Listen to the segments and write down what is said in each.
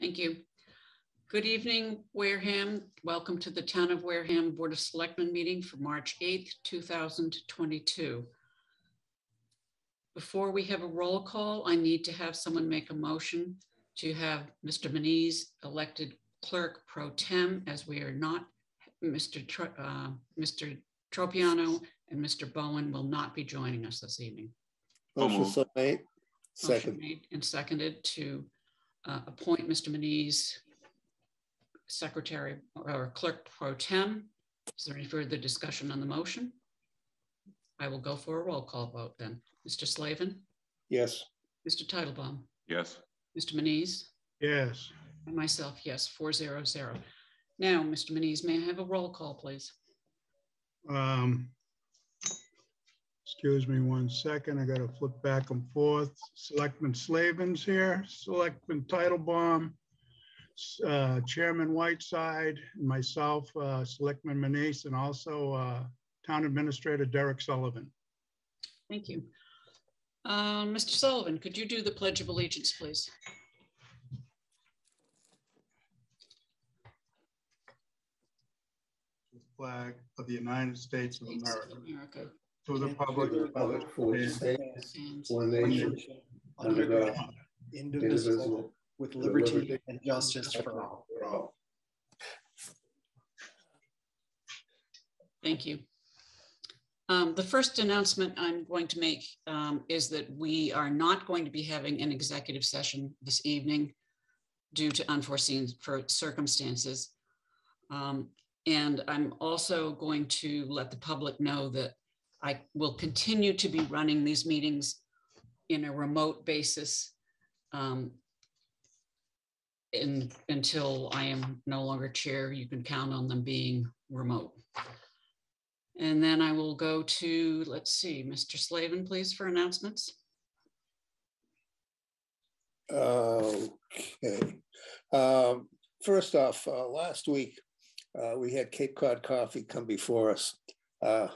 Thank you. Good evening, Wareham. Welcome to the Town of Wareham Board of Selectmen meeting for March 8th, 2022. Before we have a roll call, I need to have someone make a motion to have Mr. Manise elected clerk pro tem as we are not, Mr. Tro- uh, Mr. Tropiano and Mr. Bowen will not be joining us this evening. Motion moved. so made. Motion made And seconded to uh, appoint Mr. Manise secretary or clerk pro tem. Is there any further discussion on the motion? I will go for a roll call vote then. Mr. Slavin, yes. Mr. Teitelbaum, Yes. Mr. Manise, Yes, and myself, yes, four zero zero. Now, Mr. Manise, may I have a roll call, please? um, excuse me one second, I gotta flip back and forth. Selectman Slavin's here, Selectman Teitelbaum, uh, Chairman Whiteside, and myself, uh, Selectman Manise, and also, uh, Town Administrator Derek Sullivan. Thank you. Uh, Mr. Sullivan, could you do the Pledge of Allegiance, please? Flag of the United States of America, of America. To the republic. Republic for which stands stands one One nation, nation, under God, indivisible, indivisible, with with liberty liberty and justice for all. for all. Thank you. Um, the first announcement I'm going to make um, is that we are not going to be having an executive session this evening due to unforeseen for circumstances. Um, and I'm also going to let the public know that I will continue to be running these meetings in a remote basis um, in, until I am no longer chair. You can count on them being remote. And then I will go to, let's see, Mr. Slavin, please, for announcements. Okay. Um, First off, uh, last week, uh, we had Cape Cod Coffee come before us. Uh,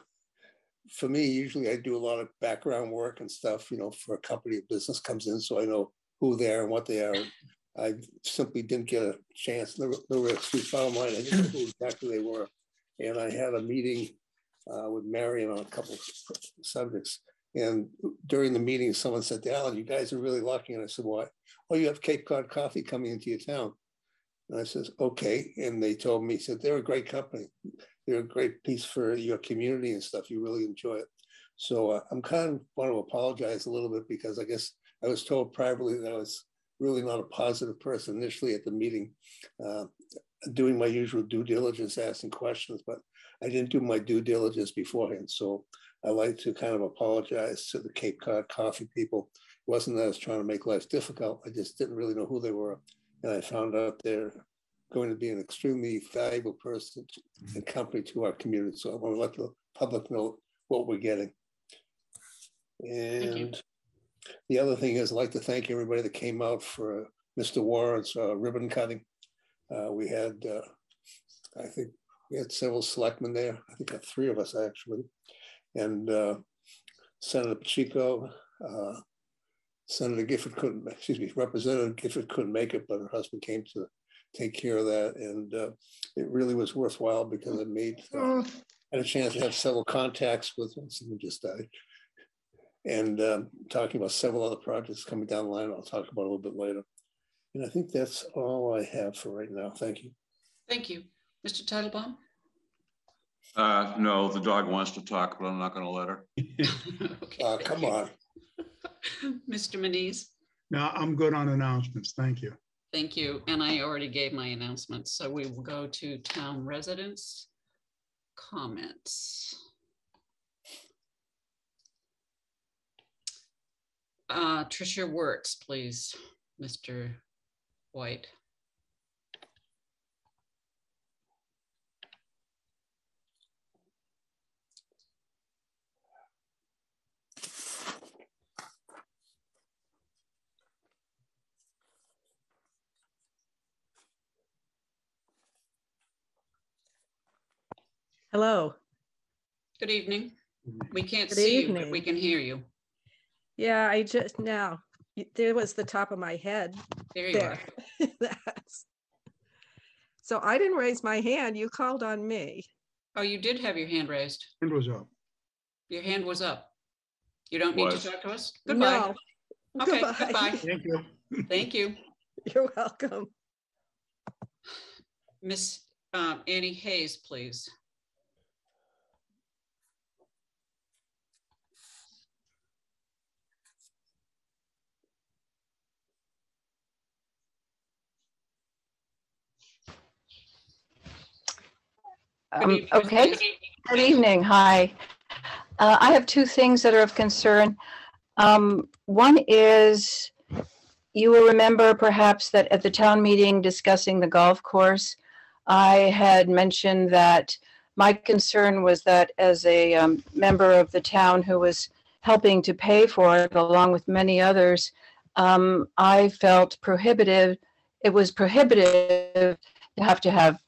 For me, usually I do a lot of background work and stuff, you know, for a company of business comes in, so I know who they are and what they are. I simply didn't get a chance, no no real excuse, bottom line, I didn't know who exactly they were. And I had a meeting uh, with Marion on a couple subjects. And during the meeting, someone said, Alan, you guys are really lucky. And I said, why? Oh, you have Cape Cod Coffee coming into your town. And I says, okay. And they told me, said, they're a great company. They're a great piece for your community and stuff. You really enjoy it. So uh, I'm kind of want to apologize a little bit because I guess I was told privately that I was really not a positive person initially at the meeting, uh, doing my usual due diligence, asking questions, but I didn't do my due diligence beforehand. So I like to kind of apologize to the Cape Cod coffee people. It wasn't that I was trying to make life difficult. I just didn't really know who they were. And I found out they're going to be an extremely valuable person and company to our community. So I want to let the public know what we're getting. And the other thing is I'd like to thank everybody that came out for Mr. Warren's uh, ribbon cutting. Uh, We had, uh, I think, we had several selectmen there. I think uh, three of us actually. And uh, Senator Pacheco, uh, Senator Gifford couldn't, excuse me, Representative Gifford couldn't make it, but her husband came to take care of that. And uh, it really was worthwhile because it made, uh, had a chance to have several contacts with, someone just died. And um, talking about several other projects coming down the line, I'll talk about a little bit later. And I think that's all I have for right now. Thank you. Thank you. Mr. Teitelbaum? Uh, no, the dog wants to talk, but I'm not gonna let her. Okay, Uh, come you. on. Mr. Manise? No, I'm good on announcements. Thank you. Thank you. And I already gave my announcements, so we will go to town residents. Comments. Uh, Tricia Wertz, please, Mr. White. Hello. Good evening. We can't Good see you, but we can hear you. Yeah, I just now, there was the top of my head There you there. are. That's- So I didn't raise my hand. You called on me. Oh, you did have your hand raised. Hand was up. Your hand was up. You don't need to talk to us? Goodbye. No. Okay, goodbye. Thank you. Thank you. You're welcome. Miss um, Annie Hayes, please. Um. Okay, good evening, hi. Uh, I have two things that are of concern. Um, One is, you will remember perhaps that at the town meeting discussing the golf course, I had mentioned that my concern was that as a um, member of the town who was helping to pay for it, along with many others, um, I felt prohibitive, it was prohibitive to have to have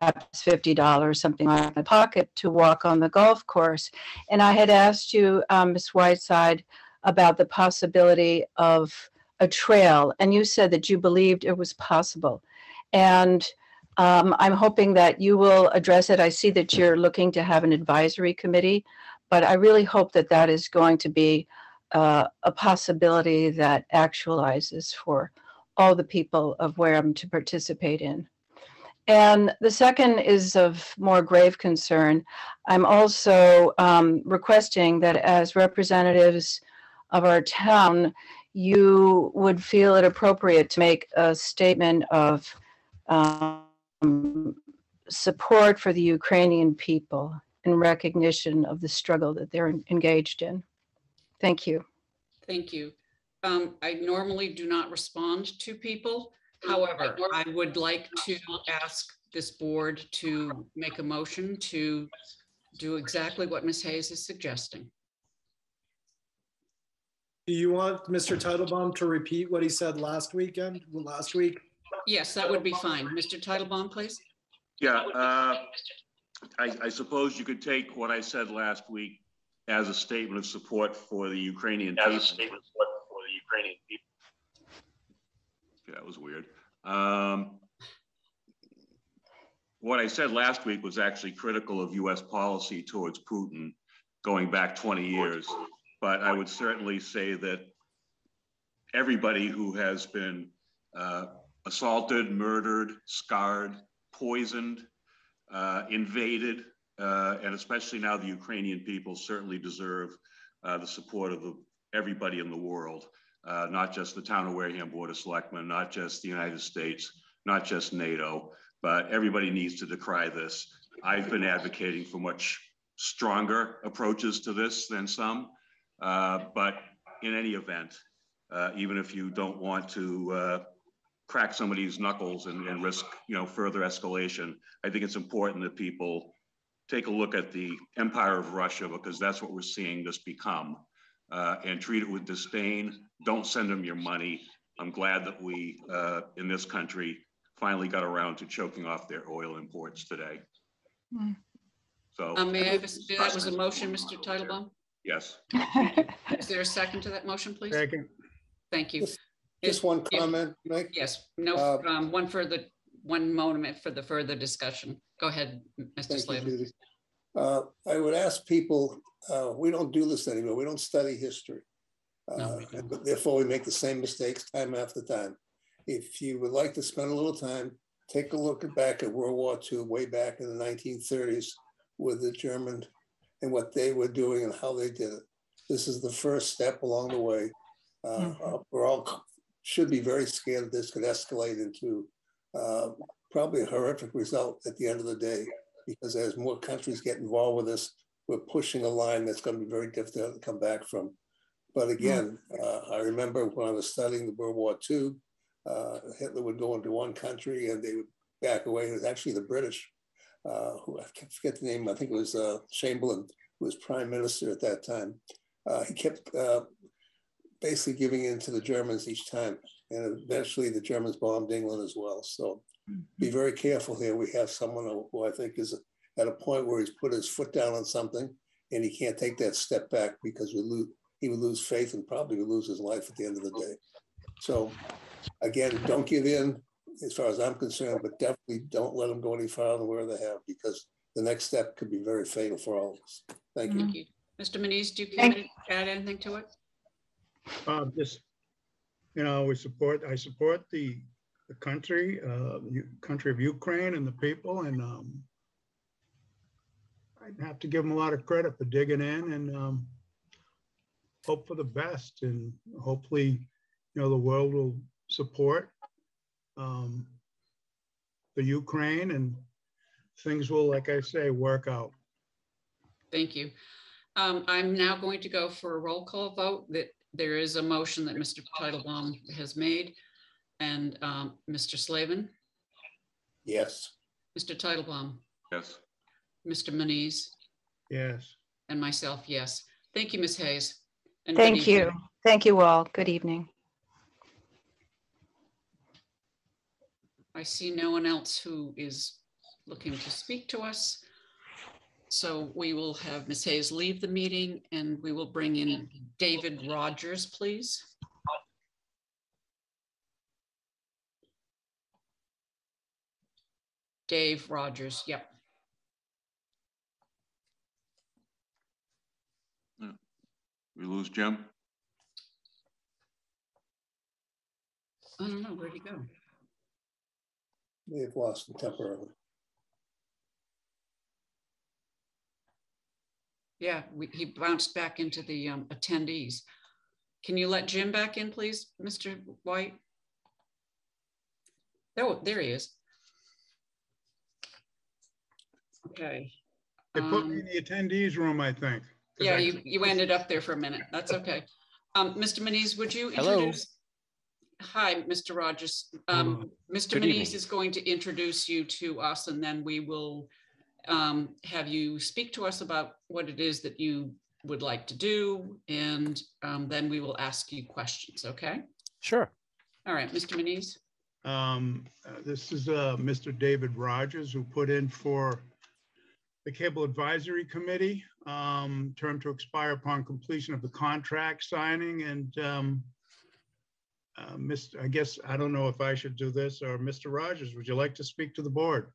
perhaps fifty dollars, something like my pocket to walk on the golf course. And I had asked you, um, Ms. Whiteside, about the possibility of a trail, and you said that you believed it was possible. And um, I'm hoping that you will address it. I see that you're looking to have an advisory committee, but I really hope that that is going to be uh, a possibility that actualizes for all the people of Wareham to participate in. And the second is of more grave concern. I'm also um, requesting that as representatives of our town, you would feel it appropriate to make a statement of um, support for the Ukrainian people in recognition of the struggle that they're engaged in. Thank you. Thank you. Um, I normally do not respond to people. However, I would like to ask this board to make a motion to do exactly what Ms. Hayes is suggesting. Do you want Mr. Teitelbaum to repeat what he said last weekend, last week? Yes, that would be fine. Mr. Teitelbaum, please. Yeah, uh, I, I suppose you could take what I said last week as a statement of support for the Ukrainian people. Yeah, That was weird. Um, What I said last week was actually critical of US policy towards Putin going back 20 years. But I would certainly say that everybody who has been uh, assaulted, murdered, scarred, poisoned, uh, invaded, uh, and especially now the Ukrainian people certainly deserve uh, the support of the, everybody in the world, uh, not just the town of Wareham Board of Selectmen, not just the United States, not just NATO, but everybody needs to decry this. I've been advocating for much stronger approaches to this than some, uh, but in any event, uh, even if you don't want to uh, crack somebody's knuckles and, and risk, you know, further escalation. I think it's important that people take a look at the empire of Russia because that's what we're seeing this become, uh, and treat it with disdain. Don't send them your money. I'm glad that we, uh, in this country, finally got around to choking off their oil imports today. Hmm. So, Um, May I have, that was a motion, Mr. Teitelbaum? yes, Is there a second to that motion, please? Second. Thank you. Just- Just one If- comment, Mike. Yes, no, Uh, um, one further, one moment for the further discussion. Go ahead, Mr. Thank you, Slavin. Uh, I would ask people, uh, we don't do this anymore. We don't study history. No, Uh, we don't. and Therefore, we make the same mistakes time after time. If you would like to spend a little time, take a look back at World War II, way back in the nineteen thirties with the German and what they were doing and how they did it. This is the first step along the way. Uh, uh, We're all, should be very scared that this could escalate into uh, probably a horrific result at the end of the day. Because as more countries get involved with this, we're pushing a line that's going to be very difficult to come back from. But again, uh, I remember when I was studying the World War II, uh, Hitler would go into one country and they would back away. It was actually the British, uh, who I can't forget the name. I think it was uh, Chamberlain, who was prime minister at that time. Uh, he kept uh, basically giving in to the Germans each time. And eventually the Germans bombed England as well. So be very careful here. We have someone who I think is at a point where he's put his foot down on something and he can't take that step back because we lose, he would lose faith and probably would lose his life at the end of the day. So again, don't give in as far as I'm concerned, but definitely don't let them go any farther than where they have because the next step could be very fatal for all of us. Thank you. Thank you. Mr. Manise, do you care Thank- to add anything to it? Uh, just, you know, we support, I support the, the country, uh, country of Ukraine and the people and, um, I'd have to give them a lot of credit for digging in and, um, hope for the best and hopefully, you know, the world will support, um, the Ukraine and things will, like I say, work out. Thank you. Um, I'm now going to go for a roll call vote that there is a motion that Mr. Teitelbaum has made. And, um, Mr. Slavin, Yes, Mr. Teitelbaum, Yes, Mr. Manise, Yes. and myself, yes. Thank you, Ms. Hayes. and good Thank you. evening. Thank you all. Good evening. I see no one else who is looking to speak to us. So we will have Ms. Hayes leave the meeting and we will bring in David Rogers, please. Dave Rogers, yep. We lose Jim? I don't know, where'd he go? We have lost them temporarily. Yeah, we, he bounced back into the um, attendees. Can you let Jim back in, please, Mr. White? Oh, there he is. Okay. They put me Um, in the attendees room, I think. 'Cause Yeah, you, you ended up there for a minute. That's okay. Um, Mr. Manise, would you Hello. introduce? Hi, Mr. Rogers. Um, Mr. Good Manise evening. is going to introduce you to us and then we will um, have you speak to us about what it is that you would like to do. And um, then we will ask you questions, okay? Sure. All right, Mr. Manise. Um, uh, This is uh, Mr. David Rogers, who put in for the Cable Advisory Committee, um, term to expire upon completion of the contract signing and um, uh, Mr., I guess, I don't know if I should do this, or Mr. Rogers, would you like to speak to the board?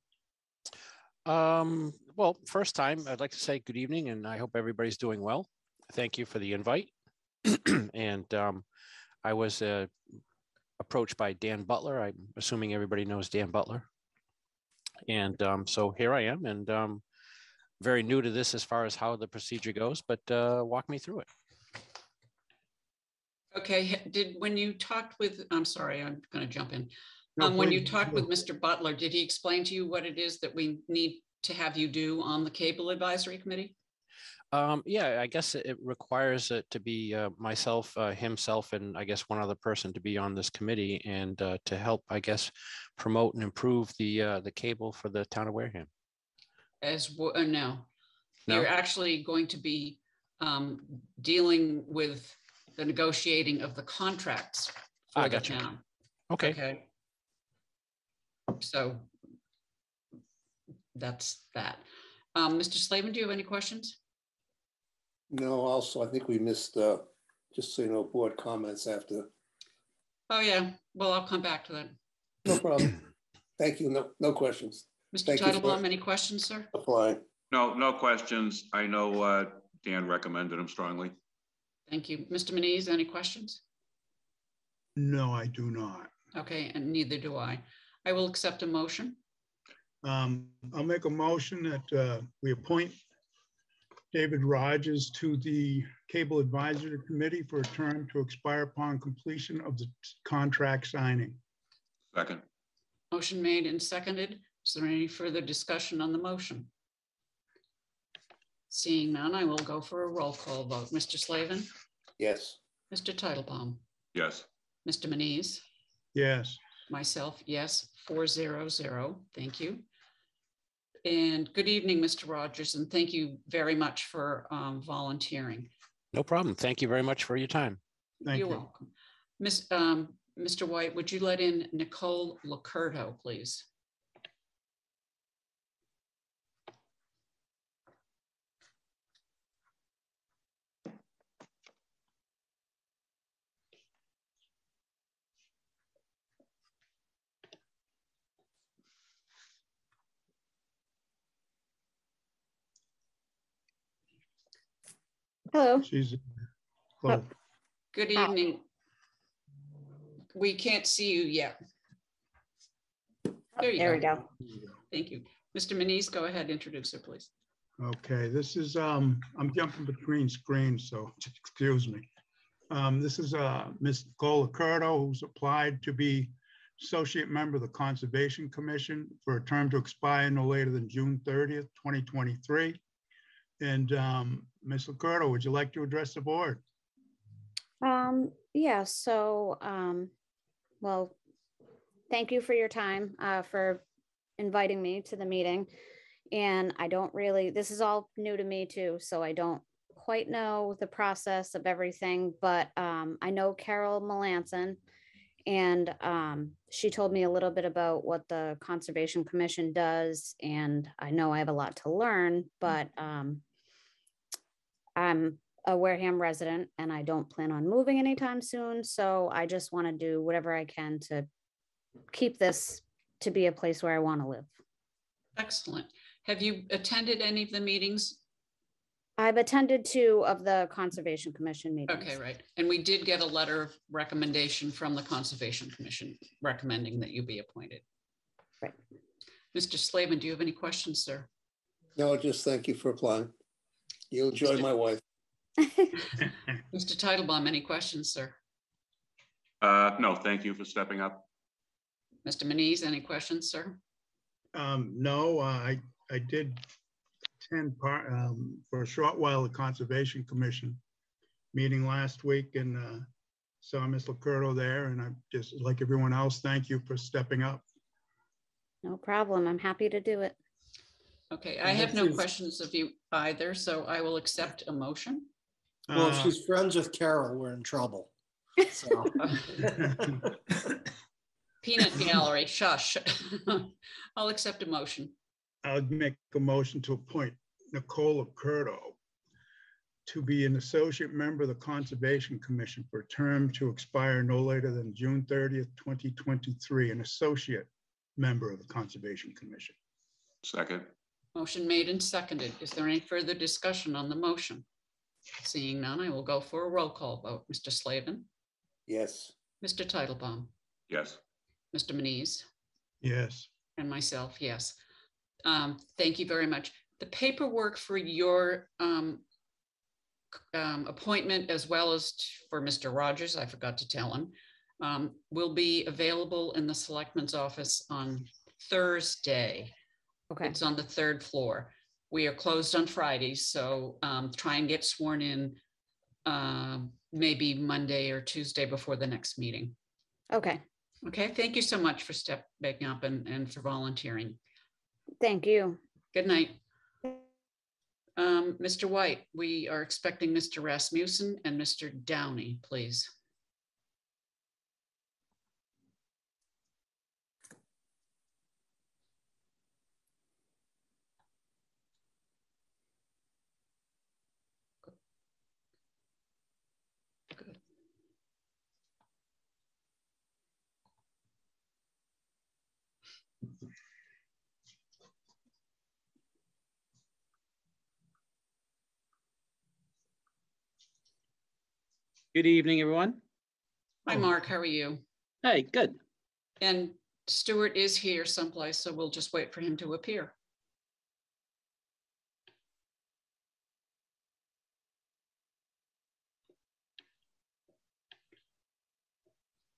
Um, well, first time, I'd like to say good evening and I hope everybody's doing well. Thank you for the invite. And um, I was uh, approached by Dan Butler. I'm assuming everybody knows Dan Butler. And um, so here I am and um, very new to this as far as how the procedure goes, but uh, walk me through it. Okay, did, when you talked with, I'm sorry, I'm going to jump in. No, Um, when you talked with. Mr. Butler, did he explain to you what it is that we need to have you do on the Cable Advisory Committee? Um, yeah, I guess it it requires it to be uh, myself, uh, himself, and I guess one other person to be on this committee and uh, to help, I guess, promote and improve the uh, the cable for the town of Wareham. As, wo- uh, no, No? you're actually going to be um, dealing with the negotiating of the contracts Ah, for the gotcha. town. Okay, Okay. So that's that. Um, Mr. Slavin, do you have any questions? no, also, I think we missed, uh, just so you know, board comments after. Oh, yeah, well, I'll come back to that. No problem. Thank you. No, no questions. Mr. Thank you for- Teitelbaum, any questions, sir? Apply. No, no questions. I know uh, Dan recommended him strongly. Thank you. Mr. Manise, any questions? No, I do not. Okay, and neither do I. I will accept a motion. Um, I'll make a motion that uh, we appoint David Rogers to the Cable Advisory Committee for a term to expire upon completion of the contract signing. Second, Motion made and seconded. Is there any further discussion on the motion? Seeing none, I will go for a roll call vote. Mr. Slavin, Yes. Mr. Teitelbaum, yes. Mr. Manise, Yes, myself, yes, four zero zero. Thank you. And good evening, Mr. Rogers, and thank you very much for um, volunteering. no problem. Thank you very much for your time. thank You're you. welcome. Miss, um, Mr. White, would you let in Nicole Lacurto, please? Hello. She's. Hello. Good Hi. evening. We can't see you yet. There you There we go. go. Thank you. Mr. Manise, go ahead, introduce her, please. Okay, this is, um, I'm jumping between screens, so excuse me. Um, this is, uh, Ms. Nicole Curto, who's applied to be associate member of the Conservation Commission for a term to expire no later than June thirtieth, twenty twenty-three. And, um, Ms. Curto, would you like to address the board? Um, yeah, so, um, well, thank you for your time, uh, for inviting me to the meeting. And I don't really, this is all new to me too, so I don't quite know the process of everything, but, um, I know Carol Melanson. And, um, she told me a little bit about what the Conservation Commission does, and I know I have a lot to learn, but, um, I'm a Wareham resident and I don't plan on moving anytime soon. So I just want to do whatever I can to keep this to be a place where I want to live. Excellent. Have you attended any of the meetings? I've attended two of the Conservation Commission meetings. Okay, right. And we did get a letter of recommendation from the Conservation Commission recommending that you be appointed. Right. Mr. Slavin, do you have any questions, sir? No, just thank you for applying. You'll enjoy my wife. Mr. Teitelbaum, any questions, sir? Uh, no, thank you for stepping up. Mr. Manise, any questions, sir? Um, no, uh, I, I did attend part, um, for a short while, the Conservation Commission meeting last week and, uh, saw Ms. Lucurdo there and I just, like everyone else, thank you for stepping up. No problem. I'm happy to do it. Okay, I have no questions of you either, so I will accept a motion. Well, if Uh, she's friends with Carol, we're in trouble. So, Peanut gallery, shush. I'll accept a motion. I'll make a motion to appoint Nicola Curto to be an associate member of the Conservation Commission for a term to expire no later than June thirtieth, twenty twenty-three, an associate member of the Conservation Commission. Second, Motion made and seconded. Is there any further discussion on the motion? Seeing none, I will go for a roll call vote. Mr. Slavin, Yes. Mr. Teitelbaum, yes. Mr. Manise, Yes, and myself, yes. Um, Thank you very much. The paperwork for your um, c- um, appointment as well as t- for Mr. Rogers, I forgot to tell him, um, will be available in the selectman's office on Thursday. Okay. It's on the third floor. We are closed on Fridays, so um, try and get sworn in um, maybe Monday or Tuesday before the next meeting. Okay. Okay, thank you so much for stepping up and, and for volunteering. Thank you. Good night. Um, Mr. White, we are expecting Mr. Rasmussen and Mr. Downey, please. Good evening, everyone. Hi, Mark, how are you? Hey, good. And Stuart is here someplace, so we'll just wait for him to appear.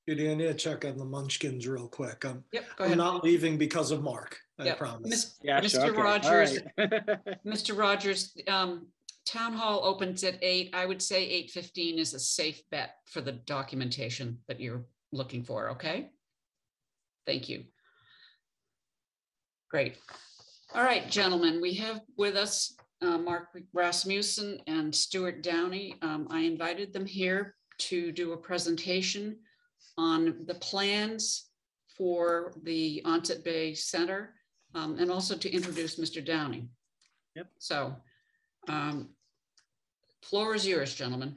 Judy, I need to check on the munchkins real quick. I'm, Yep, I'm not leaving because of Mark, I Yep. promise. Mis- Yeah, sure, Mr. okay, Rogers, right. Mr. Rogers, um, town hall opens at eight. I would say eight fifteen is a safe bet for the documentation that you're looking for, okay? Thank you. Great. All right, gentlemen, we have with us uh, Mark Rasmussen and Stuart Downey. Um, I invited them here to do a presentation on the plans for the Onset Bay Center um, and also to introduce Mr. Downey. Yep. So, um, floor is yours, gentlemen.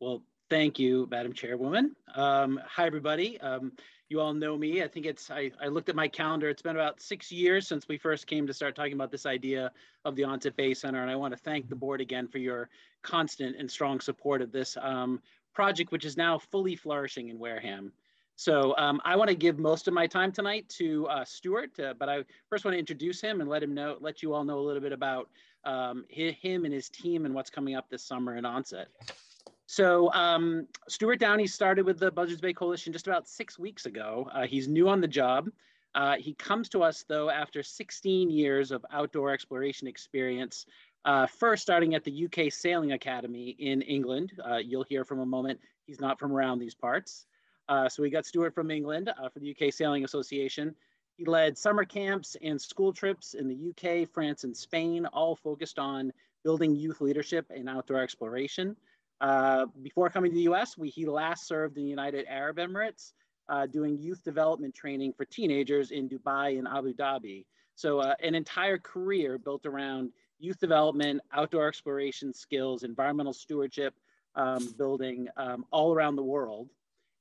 Well, thank you, Madam Chairwoman. Um, hi, everybody. Um, you all know me. I think it's, I, I looked at my calendar. It's been about six years since we first came to start talking about this idea of the Onset Bay Center. And I want to thank the board again for your constant and strong support of this um, project, which is now fully flourishing in Wareham. So um, I want to give most of my time tonight to uh, Stuart, uh, but I first want to introduce him and let him know, let you all know a little bit about um, him and his team and what's coming up this summer at Onset. So um, Stuart Downey started with the Buzzards Bay Coalition just about six weeks ago. Uh, he's new on the job. Uh, he comes to us though after 16 years of outdoor exploration experience, uh, first starting at the UK Sailing Academy in England. Uh, you'll hear from a moment, he's not from around these parts. Uh, so we got Stuart from England uh, for the UK Sailing Association. He led summer camps and school trips in the UK, France, and Spain, all focused on building youth leadership and outdoor exploration. Uh, before coming to the US, we, he last served in the United Arab Emirates, uh, doing youth development training for teenagers in Dubai and Abu Dhabi. So uh, an entire career built around youth development, outdoor exploration skills, environmental stewardship, um, building um, all around the world.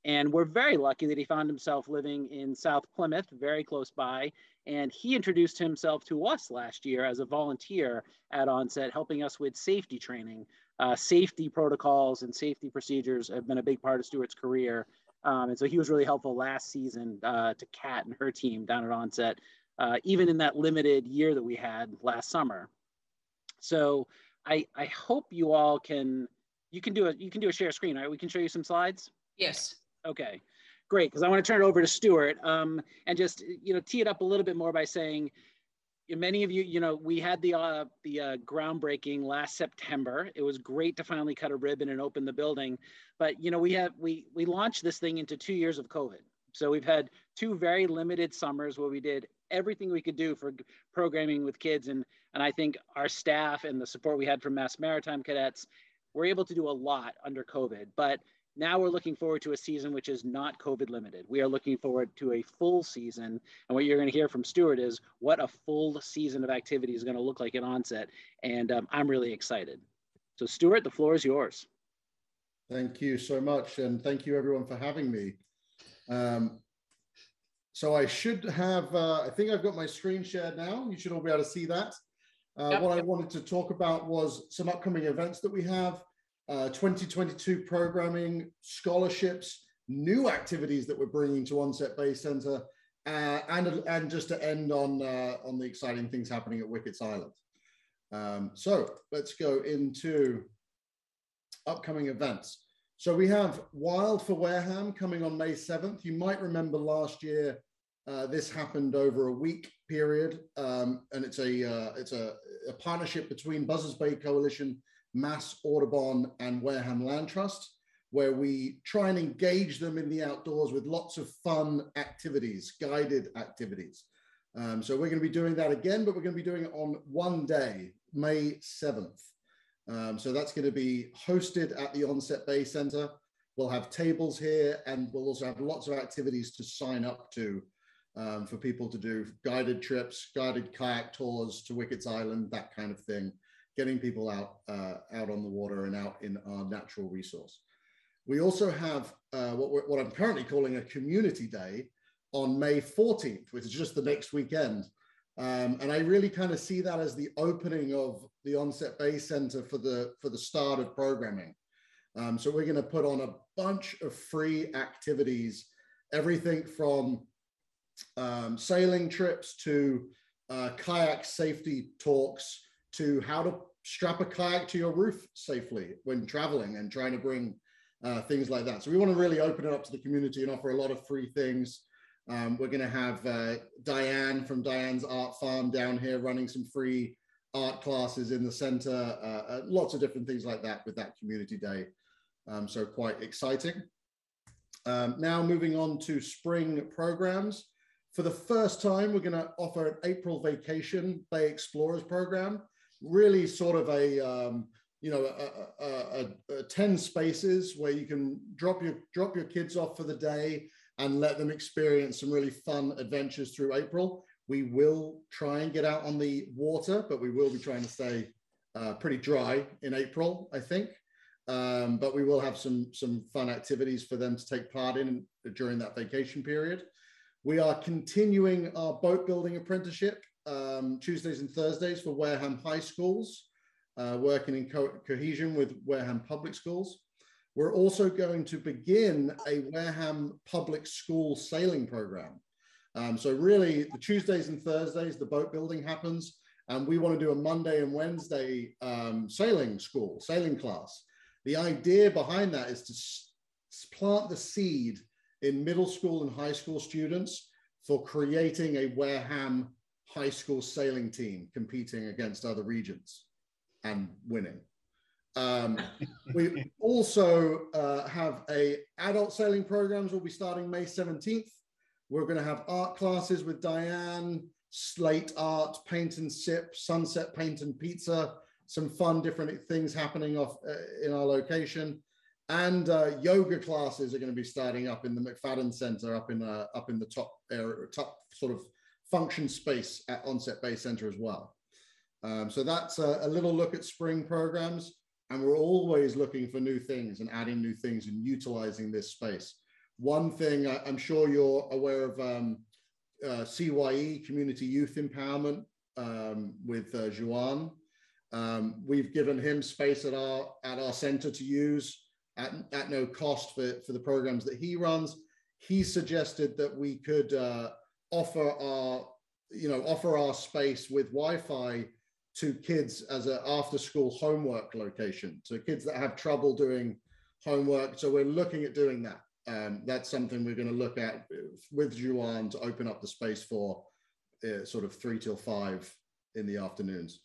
And we're very lucky that he found himself living in South Plymouth, very close by. And he introduced himself to us last year as a volunteer at Onset, helping us with safety training uh, safety protocols and safety procedures have been a big part of Stuart's career. Um, and so he was really helpful last season uh, to Kat and her team down at Onset, uh, even in that limited year that we had last summer. So I, I hope you all can, you can do a, you can do a share screen, right? We can show you some slides. Yes. Okay, great. Because I want to turn it over to Stuart um, and just, you know, tee it up a little bit more by saying, many of you, you know, we had the uh, the uh, groundbreaking last September. It was great to finally cut a ribbon and open the building, but you know, we have we we launched this thing into two years of COVID. So we've had two very limited summers where we did everything we could do for programming with kids, and and I think our staff and the support we had from Mass Maritime cadets were able to do a lot under COVID. But now we're looking forward to a season which is not COVID limited. We are looking forward to a full season. And what you're going to hear from Stuart is what a full season of activity is going to look like at onset. And um, I'm really excited. So, Stuart, the floor is yours. Thank you so much. And thank you, everyone, for having me. Um, so, I should have, uh, I think I've got my screen shared now. You should all be able to see that. Uh, yep. What I wanted to talk about was some upcoming events that we have uh, 2022 programming, scholarships, new activities that we're bringing to Onset Bay Center, uh, and, and just to end on, uh, on the exciting things happening at Wickets Island. Um, so let's go into upcoming events. So we have Wild for Wareham coming on May 7th. You might remember last year uh, this happened over a week period, um, and it's a uh, it's a, a, partnership between Buzzards Bay Coalition Mass Audubon and Wareham Land Trust, where we try and engage them in the outdoors with lots of fun activities, guided activities. Um, so we're going to be doing that again, but we're going to be doing it on one day, May 7th. Um, so that's going to be hosted at the Onset Bay Center. We'll have tables here and we'll also have lots of activities to sign up to um, for people to do guided trips, guided kayak tours to Wickets Island, that kind of thing getting people out uh, out on the water and out in our natural resource. We also have uh, what, what I'm currently calling a community day on May 14th, which is just the next weekend. Um, and I really kind of see that as the opening of the Onset Bay Center for the for the start of programming. Um, so we're going to put on a bunch of free activities, everything from um, sailing trips to uh, kayak safety talks to how to strap a kayak to your roof safely when traveling and trying to bring uh, things like that. So we want to really open it up to the community and offer a lot of free things. Um, we're going to have uh, Diane from Diane's Art Farm down here running some free art classes in the center, uh, uh lots of different things like that with that community day. Um, so quite exciting. Um, now moving on to spring programs. For the first time, we're going to offer an April vacation Bay Explorers program really sort of a um, you know a, a, a, a, 10 spaces where you can drop your drop your kids off for the day and let them experience some really fun adventures through april. We will try and get out on the water but we will be trying to stay uh, pretty dry in april i think. Um, but we will have some some fun activities for them to take part in during that vacation period. We are continuing our boat building apprenticeship um, Tuesdays and Thursdays for Wareham High Schools, uh, working in co cohesion with Wareham Public Schools. We're also going to begin a Wareham Public School sailing program. Um, so really the Tuesdays and Thursdays, the boat building happens and we want to do a Monday and Wednesday um, sailing school, sailing class. The idea behind that is to plant the seed in middle school and high school students for creating a Wareham high school sailing team competing against other regions and winning. Um, we also uh, have a adult sailing programs will be starting May 17th. We're going to have art classes with Diane, slate art, paint and sip, sunset paint and pizza, some fun different things happening off uh, in our location. And uh, yoga classes are going to be starting up in the McFadden Center, up in uh, up in the top area, top sort of function space at Onset Bay Center as well. Um, so that's a, a, little look at spring programs, and we're always looking for new things and adding new things and utilizing this space. One thing I, am sure you're aware of um, uh, CYE, Community Youth Empowerment, um, with uh, Juan. Um, we've given him space at our at our center to use at, at no cost for, for the programs that he runs. He suggested that we could uh, offer our you know offer our space with Wi-Fi to kids as an after-school homework location. So kids that have trouble doing homework. So we're looking at doing that um, that's something we're going to look at with Juan to open up the space for uh, sort of three till five in the afternoons.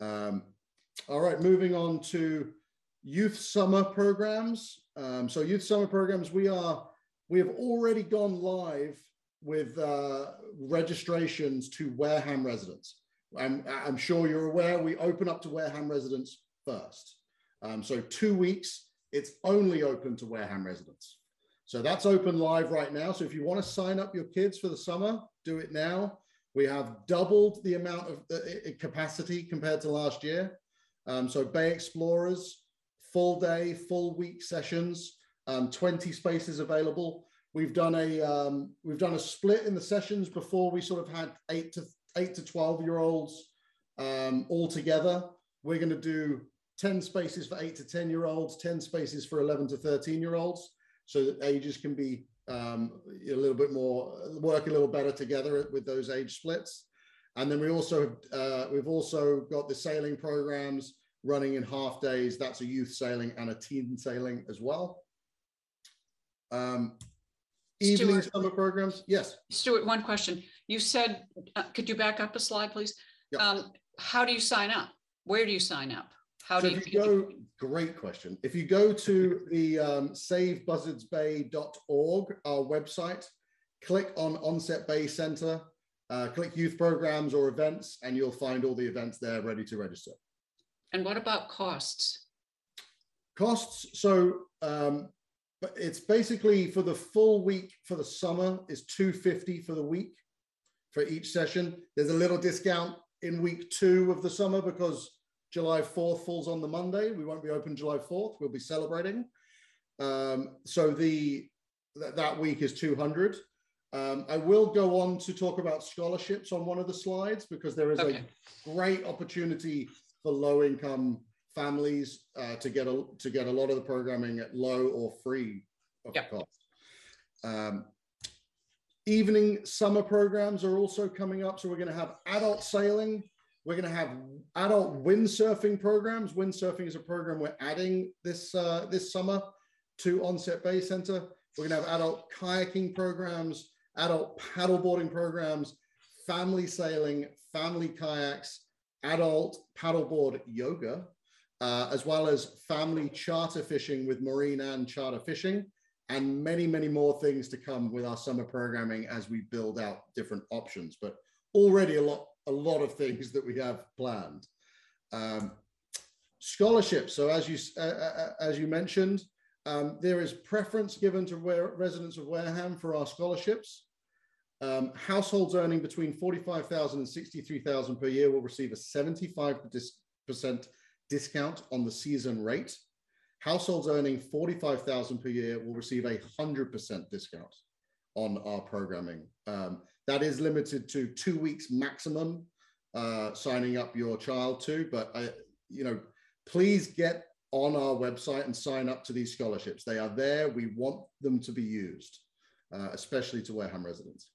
Um, all right, moving on to youth summer programs. Um, so youth summer programs, we are we have already gone live with uh, registrations to Wareham residents. I'm, I'm sure you're aware we open up to Wareham residents first. Um, so two weeks, it's only open to Wareham residents. So that's open live right now. So if you want to sign up your kids for the summer, do it now. We have doubled the amount of uh, capacity compared to last year. Um, so Bay Explorers, full day, full week sessions, um, 20 spaces available. We've done a um, we've done a split in the sessions before. We sort of had eight to eight to 12 year olds um, all together. We're going to do 10 spaces for eight to 10 year olds, 10 spaces for 11 to 13 year olds so that ages can be um, a little bit more work a little better together with those age splits. And then we also uh, we've also got the sailing programs running in half days. That's a youth sailing and a teen sailing as well. Um, evening Stuart, summer programs. Yes. Stuart, one question. You said, uh, could you back up a slide, please? Yep. Um, how do you sign up? Where do you sign up? How so do if you go, great question. If you go to the um, savebuzzardsbay.org, our website, click on Onset Bay Center, uh, click youth programs or events, and you'll find all the events there ready to register. And what about costs? Costs. So um, but it's basically for the full week for the summer is 250 for the week for each session. There's a little discount in week two of the summer because July 4th falls on the Monday. We won't be open July 4th. We'll be celebrating. Um, so the th that week is 200. Um, I will go on to talk about scholarships on one of the slides because there is okay. a great opportunity for low income families uh, to get a to get a lot of the programming at low or free of yep. cost. Um, evening summer programs are also coming up. So we're going to have adult sailing we're going to have adult windsurfing programs. Windsurfing is a program we're adding this uh, this summer to Onset Bay Center. We're going to have adult kayaking programs, adult paddleboarding programs, family sailing, family kayaks, adult paddleboard yoga, uh, as well as family charter fishing with Marine and charter fishing, and many, many more things to come with our summer programming as we build out different options. But already a lot a lot of things that we have planned. Um, scholarships. So as you uh, uh, uh, as you mentioned, um, there is preference given to residents of Wareham for our scholarships. Um, households earning between 45,000 and 63,000 per year will receive a 75% discount on the season rate. households earning 45,000 per year will receive a 100% discount on our programming. Um, that is limited to two weeks maximum uh, signing up your child to, but I, you know, please get on our website and sign up to these scholarships. They are there. We want them to be used, uh, especially to Wareham residents.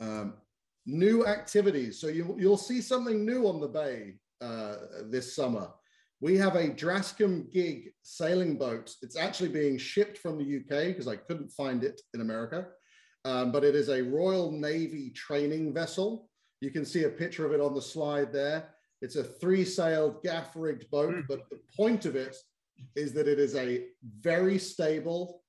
Um, new activities. So you, you'll see something new on the bay uh, this summer. We have a Drascombe gig sailing boat. It's actually being shipped from the UK because I couldn't find it in America. Um, but it is a Royal Navy training vessel. You can see a picture of it on the slide there. It's a three sailed gaff rigged boat, Mm. but the point of it is that it is a very stable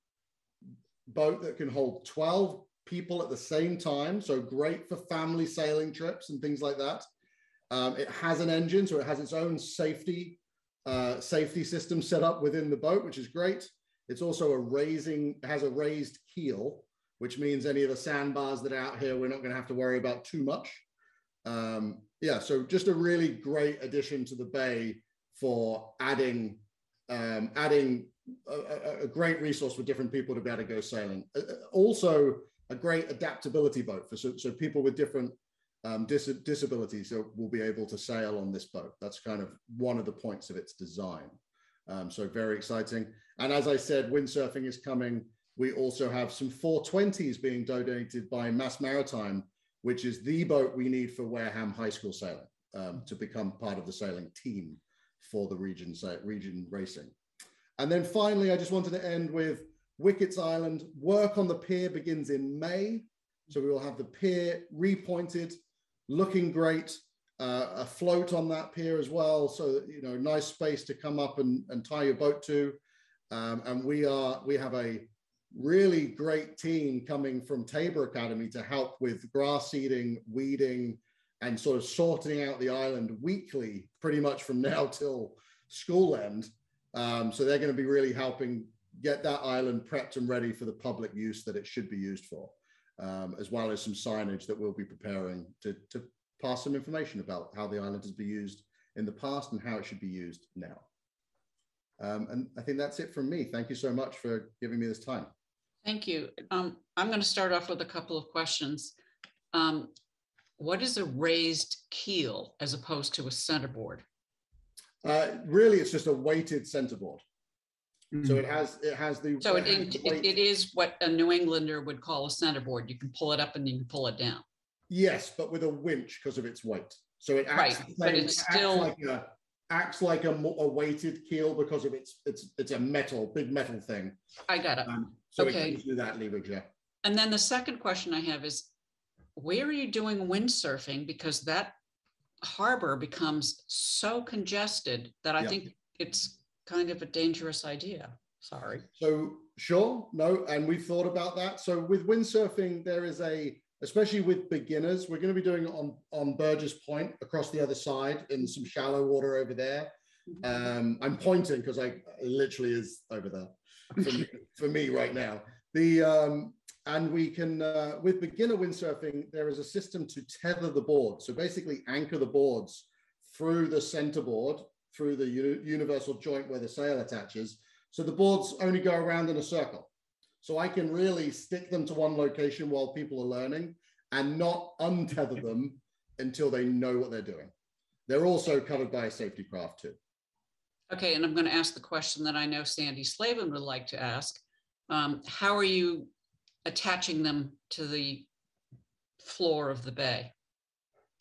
boat that can hold 12 people at the same time. So great for family sailing trips and things like that. Um, it has an engine, so it has its own safety uh, safety system set up within the boat, which is great. It's also a raising, has a raised keel, which means any of the sandbars that are out here, we're not going to have to worry about too much. Um, yeah, so just a really great addition to the bay for adding um, adding a, a, great resource for different people to be able to go sailing. Uh, uh, also, a great adaptability boat for so, so people with different um, dis disabilities will be able to sail on this boat. That's kind of one of the points of its design. Um, so very exciting. And as I said, windsurfing is coming. We also have some 420s being donated by Mass Maritime, which is the boat we need for Wareham High School sailing um, to become part of the sailing team for the region, region racing. And then finally, I just wanted to end with Wickets Island. Work on the pier begins in May. So we will have the pier repointed, looking great, uh, a float on that pier as well. So, you know, nice space to come up and, and tie your boat to. Um, and we are, we have a really great team coming from Tabor Academy to help with grass seeding, weeding, and sort of sorting out the island weekly, pretty much from now till school end. Um, so they're going to be really helping get that island prepped and ready for the public use that it should be used for, um, as well as some signage that we'll be preparing to, to pass some information about how the island has been used in the past and how it should be used now. Um, and I think that's it from me. Thank you so much for giving me this time. Thank you. Um, I'm going to start off with a couple of questions. Um, what is a raised keel as opposed to a centerboard? Uh, really, it's just a weighted centerboard. So it has it has the So it, it it, it is what a New Englander would call a centerboard. You can pull it up and you can pull it down. yes, but with a winch because of its weight. So it acts, Right, the but same- it's acts still- like a acts like a, mo- a weighted keel because of its it's it's a metal big metal thing. I got it. Um, so Okay. it gives you that leverage. Yeah. And then the second question I have is, where are you doing windsurfing? Because that harbor becomes so congested that I Yeah. think it's kind of a dangerous idea. Sorry. So sure, no, and we've thought about that. So with windsurfing, there is a, especially with beginners, we're going to be doing it on on Burgess Point across the other side in some shallow water over there. Um, I'm pointing because I it literally is over there for me, for me right now. The um, and we can uh, with beginner windsurfing, there is a system to tether the board. So basically, anchor the boards through the center board through the uni- universal joint where the sail attaches. So the boards only go around in a circle. So I can really stick them to one location while people are learning and not untether them until they know what they're doing. They're also covered by a safety craft too. Okay, and I'm going to ask the question that I know Sandy Slavin would like to ask. Um, how are you attaching them to the floor of the bay?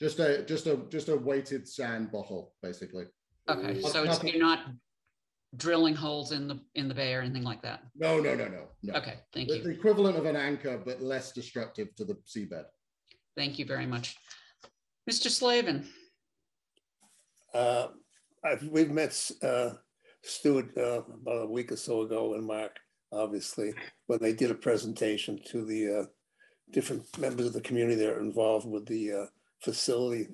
Just a just a just a weighted sand bottle, basically. Okay, so it's, Nothing- you're not drilling holes in the, in the bay or anything like that? No, no, no, no, no. Okay, thank The, you. the equivalent of an anchor, but less destructive to the seabed. Thank you very much. Mr. Slavin, Uh, I've, we've met uh, Stuart uh, about a week or so ago and Mark, obviously, when they did a presentation to the uh, different members of the community that are involved with the uh, facility,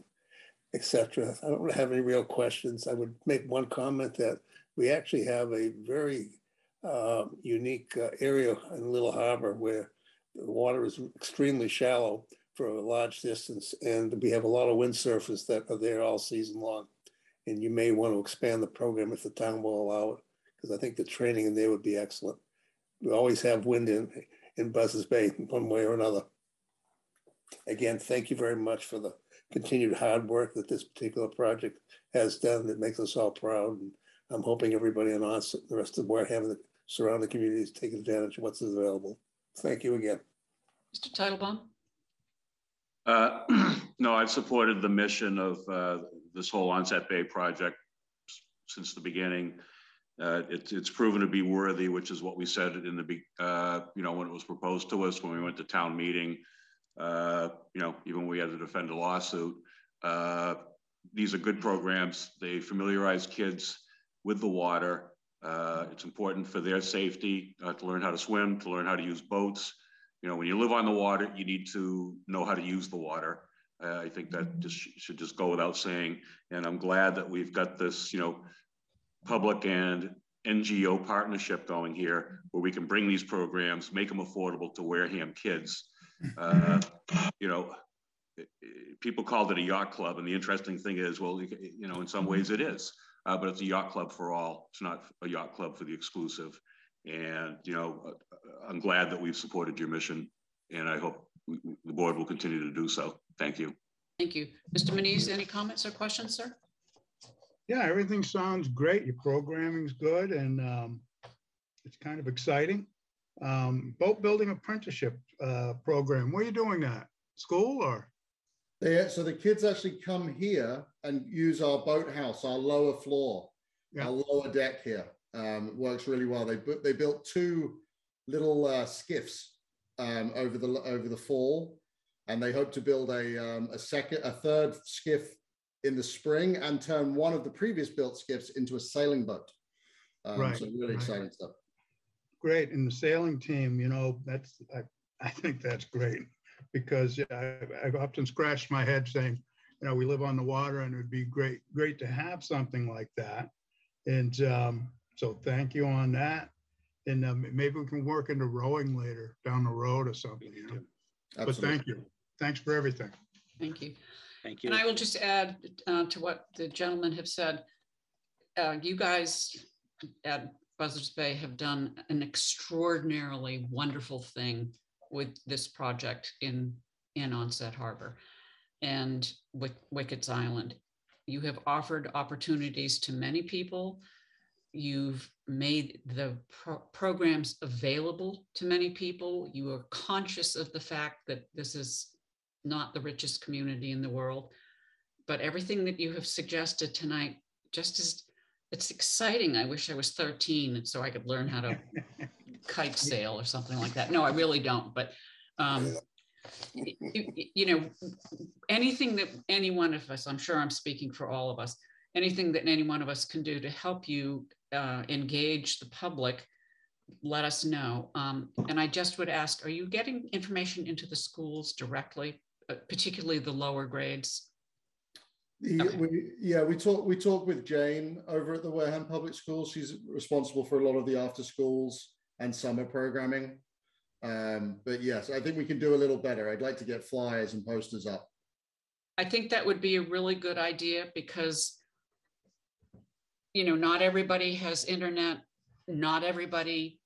et cetera. I don't have any real questions. I would make one comment that we actually have a very uh, unique uh, area in Little Harbor where the water is extremely shallow for a large distance, and we have a lot of windsurfers that are there all season long And you may want to expand the program if the town will allow it, because I think the training in there would be excellent. We always have wind in, in Buzzards Bay one way or another. Again, thank you very much for the continued hard work that this particular project has done. that makes us all proud. And I'm hoping everybody in us, the rest of Wareham and the surrounding communities take advantage of what's available. Thank you again. Mr. Teitelbaum? Uh, no, I've supported the mission of uh, this whole Onset Bay project since the beginning. Uh, it, it's proven to be worthy, which is what we said in the, uh, you know, when it was proposed to us, when we went to town meeting, uh, you know, even when we had to defend a lawsuit. Uh, these are good programs. They familiarize kids with the water. Uh, it's important for their safety uh, to learn how to swim, to learn how to use boats. You know, when you live on the water, you need to know how to use the water. Uh, I think that just should just go without saying. And I'm glad that we've got this, you know, public and NGO partnership going here where we can bring these programs, make them affordable to Wareham kids. Uh, you know, people called it a yacht club. And the interesting thing is, well, you know, in some ways it is, uh, but it's a yacht club for all. It's not a yacht club for the exclusive. And, you know, uh, I'm glad that we've supported your mission and I hope we, the board will continue to do so. Thank you. Thank you. Mr. Manise, any comments or questions, sir? Yeah, everything sounds great. Your programming's good and um, it's kind of exciting. Um, boat building apprenticeship uh, program. Where are you doing that? School or? They, so the kids actually come here and use our boathouse, our lower floor, yeah. our lower deck here. Um, works really well. They they built two little uh, skiffs um, over the over the fall, and they hope to build a um, a second a third skiff in the spring and turn one of the previous built skiffs into a sailing boat. Um, right. So really right. exciting stuff. Great, and the sailing team, you know, that's I, I think that's great because I, I've often scratched my head saying, you know, we live on the water and it would be great, great to have something like that. And um, so thank you on that. And um, maybe we can work into rowing later down the road or something. You know? But thank you. Thanks for everything. Thank you. Thank you. And I will just add uh, to what the gentlemen have said. Uh, you guys at Buzzards Bay have done an extraordinarily wonderful thing with this project in, in Onset Harbor and Wick, Wickets Island. You have offered opportunities to many people. You've made the pro programs available to many people. You are conscious of the fact that this is not the richest community in the world. But everything that you have suggested tonight just is, it's exciting. I wish I was 13 so I could learn how to kite sail or something like that. No, I really don't. But um, you, you know, anything that any one of us, I'm sure I'm speaking for all of us, anything that any one of us can do to help you uh, engage the public, let us know. Um, and I just would ask, are you getting information into the schools directly, uh, particularly the lower grades? The, we, yeah, we talk we talk with Jane over at the Wareham Public Schools. She's responsible for a lot of the after schools and summer programming. Um, but yes, I think we can do a little better. I'd like to get flyers and posters up. I think that would be a really good idea because, you know, not everybody has internet, not everybody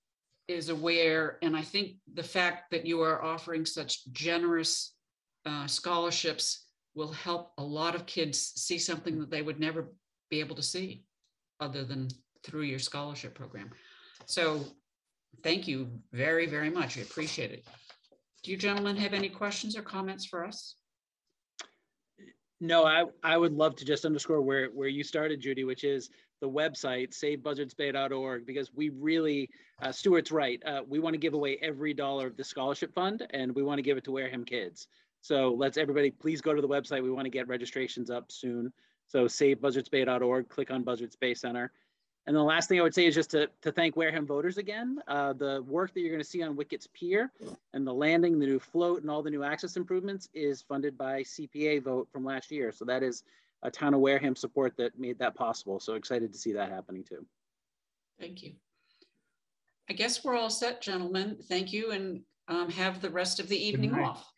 is aware. And I think the fact that you are offering such generous uh, scholarships will help a lot of kids see something that they would never be able to see other than through your scholarship program. So thank you very, very much. I appreciate it. Do you gentlemen have any questions or comments for us? No, I, I would love to just underscore where, where you started, Judy, which is the website, savebuzzardsbay.org, because we really, uh, Stuart's right. Uh, we want to give away every dollar of the scholarship fund and we want to give it to Wareham kids. So let's everybody please go to the website. We want to get registrations up soon. So savebuzzardsbay.org, click on Buzzards Bay Center. And the last thing I would say is just to, to thank Wareham voters again. Uh, the work that you're going to see on Wickets Pier and the landing, the new float, and all the new access improvements is funded by CPA vote from last year. So that is a town of Wareham support that made that possible. So excited to see that happening too. Thank you. I guess we're all set, gentlemen. Thank you and um, have the rest of the evening off.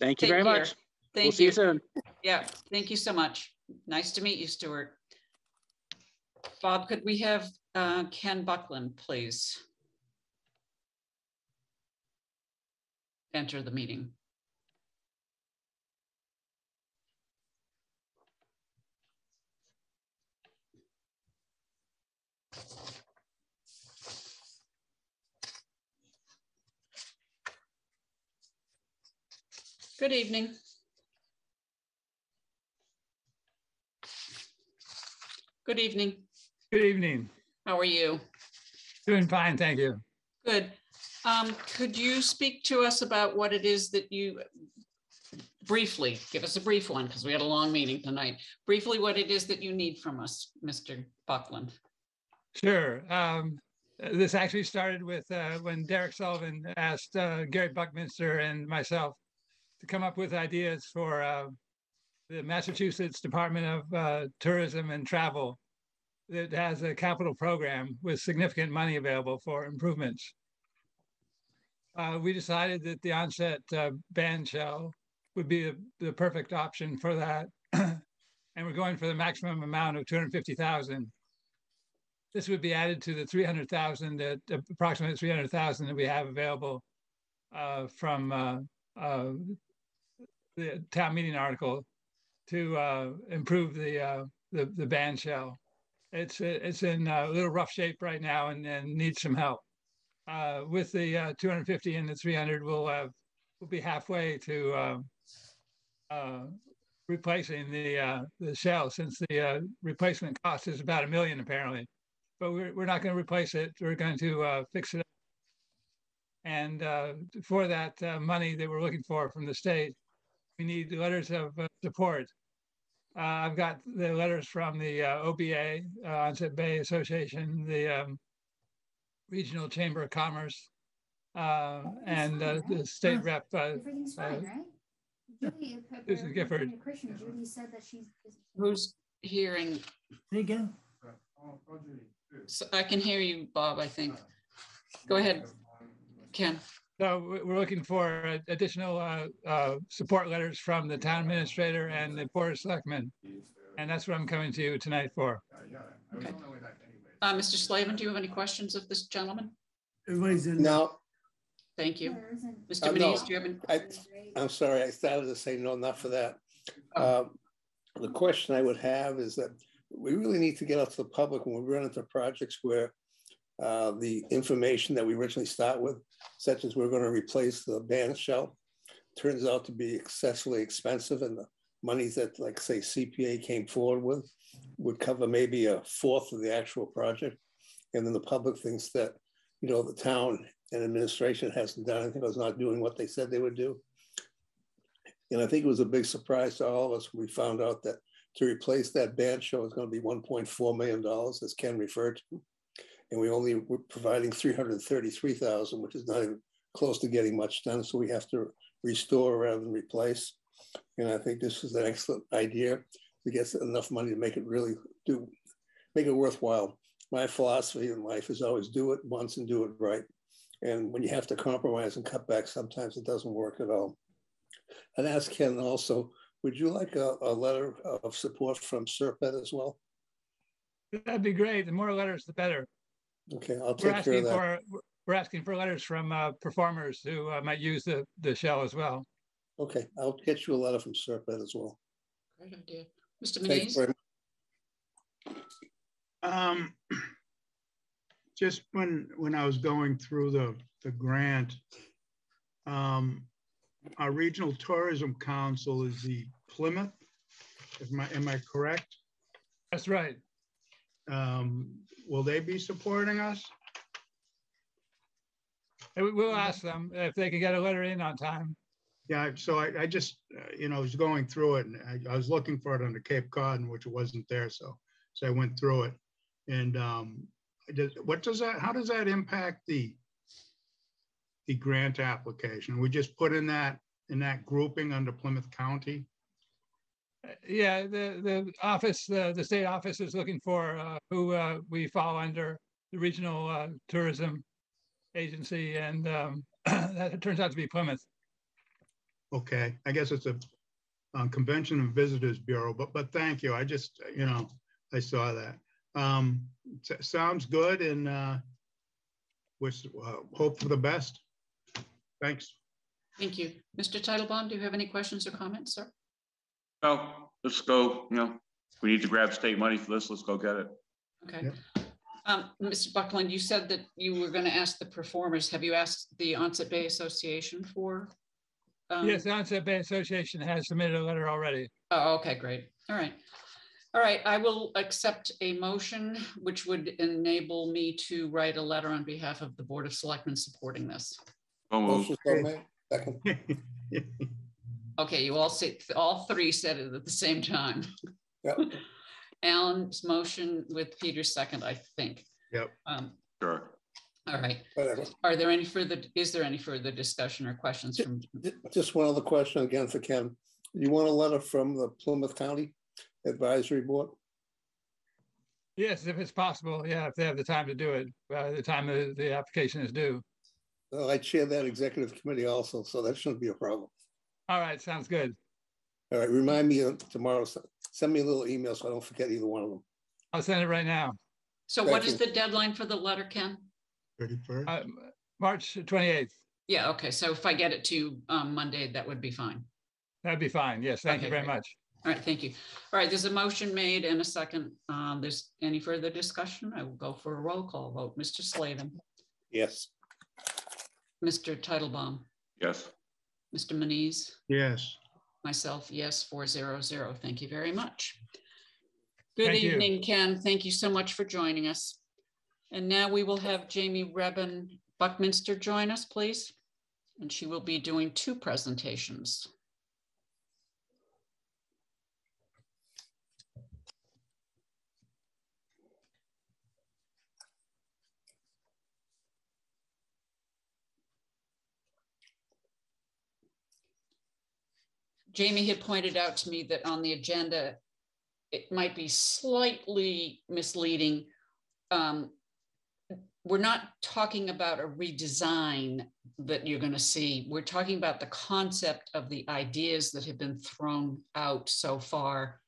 Thank you Take very care. much. Thank we'll you. See you soon. Yeah, thank you so much. Nice to meet you, Stuart. Bob, could we have uh, Ken Buckland, please? Enter the meeting. Good evening. Good evening. Good evening. How are you? Doing fine, thank you. Good. Um, could you speak to us about what it is that you briefly, give us a brief one because we had a long meeting tonight. Briefly, what it is that you need from us, Mr. Buckland. Sure. Um, this actually started with uh, when Derek Sullivan asked uh, Gary Buckminster and myself to come up with ideas for uh, the Massachusetts Department of uh, Tourism and Travel that has a capital program with significant money available for improvements. Uh, we decided that the onset uh, band shell would be the, the perfect option for that. and we're going for the maximum amount of 250,000. This would be added to the 300,000 that approximately 300,000 that we have available uh, from uh, uh, the town meeting article to uh, improve the, uh, the the band shell. It's it's in a little rough shape right now and, and needs some help. Uh, with the uh, 250 and the 300, we'll have we'll be halfway to um, uh, replacing the uh, the shell since the replacement cost is about a million apparently. But we're we're not going to replace it. We're going to fix it. And for that money that we're looking for from the state, we need letters of support. I've got the letters from the OBA, Onset Bay Association, the um, Regional Chamber of Commerce, uh, and uh, the state rep. Uh, Everything's fine, uh, right? Judy, uh, Susan uh, Gifford. Christian, Judy said that she's. Who's hearing? Say again. So I can hear you, Bob, I think. Go ahead, Ken. So we- we're looking for uh, additional uh, uh, support letters from the town administrator and the board of selectmen. And that's what I'm coming to you tonight for. Okay. Uh, Mr. Slavin, do you have any questions of this gentleman? Everybody's in. No, Thank you. Mr. Uh, no, Manise, do you have any? I, I'm sorry, I started to say no, not for that. Um, The question I would have is that we really need to get out to the public when we run into projects where uh, the information that we originally start with, such as we're going to replace the band shell, turns out to be excessively expensive and the monies that, like, say, CPA came forward with would cover maybe a fourth of the actual project. And then the public thinks that, you know, the town and administration hasn't done anything, was not doing what they said they would do. And I think it was a big surprise to all of us when we found out that to replace that band show is going to be $1.4 million, as Ken referred to. And we only were providing 333,000, which is not even close to getting much done. So we have to restore rather than replace. And I think this is an excellent idea to get enough money to make it really do, make it worthwhile. My philosophy in life is always do it once and do it right. And when you have to compromise and cut back, sometimes it doesn't work at all. I'd ask Ken also, would you like a, a letter of support from SRPEDD as well? That'd be great. The more letters, the better. Okay, I'll We're take care of asking that. for, we're asking for letters from uh, performers who uh, might use the, the shell as well. Okay, I'll get you a letter from SRPEDD as well. Great idea. Mr. Thank you Manise? very much. Um, just when, when I was going through the, the grant, um, our Regional Tourism Council is the Plymouth. Am I, am I correct? That's right. Um, will they be supporting us? We- We'll ask them if they can get a letter in on time. Yeah, so I, I just, uh, you know, I was going through it and I, I was looking for it under Cape Cod, which wasn't there, so, so I went through it. And, um, I did, what does that, how does that impact the, the grant application? We just put in that, in that grouping under Plymouth County? Yeah, the, the office, the, the state office is looking for uh, who uh, we fall under, the regional uh, tourism agency, and um, that turns out to be Plymouth. Okay, I guess it's a um, Convention and Visitors Bureau, but, but thank you. I just, you know, I saw that. Um, sounds good and, uh, wish, uh, hope for the best. Thanks. Thank you. Mr. Teitelbaum, do you have any questions or comments, sir? No, let's go, you know, we need to grab state money for this. Let's go get it. Okay. Um, Mr. Buckland, you said that you were going to ask the performers. Have you asked the Onset Bay Association for? um, Yes, the Onset Bay Association has submitted a letter already. Oh, okay, great. All right. All right, I will accept a motion which would enable me to write a letter on behalf of the Board of Selectmen supporting this. So moved. Motion so made. Second. Okay, you all say, all three said it at the same time. Yep. Alan's motion with Peter's second, I think. Yep. Um, Sure. All right. Whatever. Are there any further, is there any further discussion or questions from, Just one other question again for Ken. You want a letter from the Plymouth County Advisory Board? Yes, if it's possible, yeah, if they have the time to do it, by the time the, the application is due. Well, I chair that executive committee also, so that shouldn't be a problem. All right, sounds good. All right, remind me tomorrow, send me a little email so I don't forget either one of them. I'll send it right now. so what Thank is the deadline for the letter, Ken? Thirty-first. Uh, March 28th, Yeah, okay, so if I get it to you um, Monday, that would be fine. that'd be fine. Yes, thank you very great. much. All right, thank you. All right, there's a motion made and a second. Um, There's any further discussion? I will go for a roll call vote. Mr. Slavin, Yes. Mr. Teitelbaum, Yes. Mr. Manise, Yes. myself, yes, four zero zero. Thank you very much. Good Thank you. evening, Ken. Thank you so much for joining us. And now we will have Jamie Rebin Buckminster join us, please. And she will be doing two presentations. Jamie had pointed out to me that on the agenda, it might be slightly misleading. Um, We're not talking about a redesign that you're going to see. We're talking about the concept of the ideas that have been thrown out so far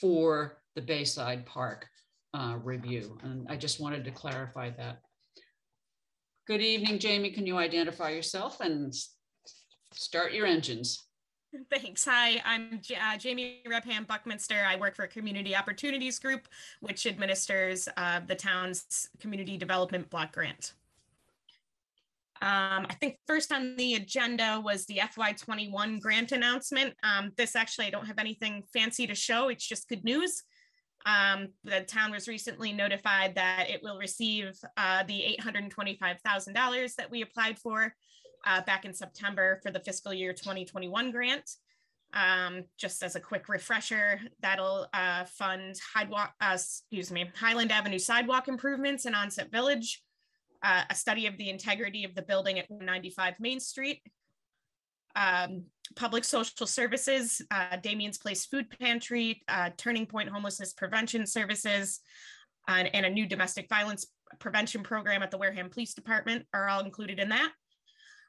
for the Bayside Park uh, review. And I just wanted to clarify that. Good evening, Jamie. Can you identify yourself and start your engines? Thanks. Hi, I'm uh, Jamie Repham Buckminster. I work for Community Opportunities Group, which administers uh, the town's community development block grant. Um, I think first on the agenda was the FY21 grant announcement. Um, this actually, I don't have anything fancy to show. It's just good news. Um, the town was recently notified that it will receive uh, the $825,000 that we applied for uh, back in September for the fiscal year 2021 grant. Um, just as a quick refresher, that'll uh, fund uh, excuse me, Highland Avenue sidewalk improvements in Onset Village, uh, a study of the integrity of the building at 195 Main Street, um, public social services, uh, Damien's Place Food Pantry, uh, Turning Point Homelessness Prevention Services, and, and a new domestic violence prevention program at the Wareham Police Department are all included in that.